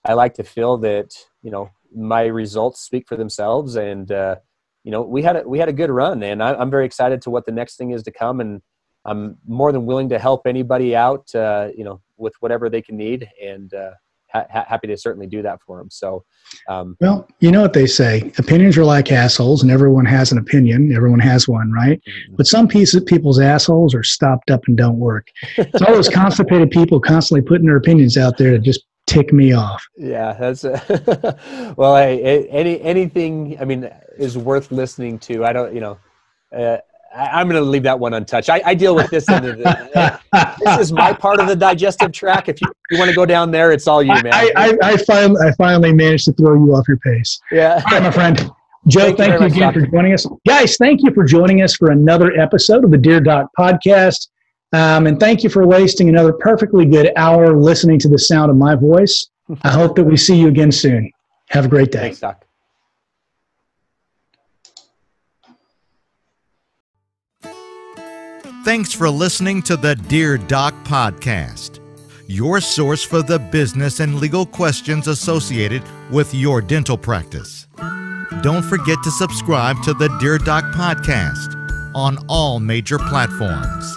I like to feel that, you know, my results speak for themselves. And, uh, you know, we had a, we had a good run and I, I'm very excited to what the next thing is to come. And I'm more than willing to help anybody out, uh, you know, with whatever they can need. And, uh, ha- ha- happy to certainly do that for them. So, um, Well, you know what they say opinions are like assholes, and everyone has an opinion. Everyone has one, right? But some pieces, of people's assholes are stopped up and don't work. It's all those <laughs> constipated people constantly putting their opinions out there that just tick me off. Yeah, that's <laughs> well. A- any anything I mean is worth listening to. I don't, you know, uh, I, I'm going to leave that one untouched. I, I deal with this. The, <laughs> this is my part of the digestive tract. If you, you want to go down there, it's all you, man. I, I, I, finally, I finally managed to throw you off your pace. yeah. All right, my friend. Joe, Thank you thank you, much, again Doc. for joining us. Guys, thank you for joining us for another episode of the Dear Doc podcast. Um, and thank you for wasting another perfectly good hour listening to the sound of my voice. I hope that we see you again soon. Have a great day. Thanks, Doc. Thanks for listening to the Dear Doc podcast, your source for the business and legal questions associated with your dental practice. Don't forget to subscribe to the Dear Doc podcast on all major platforms.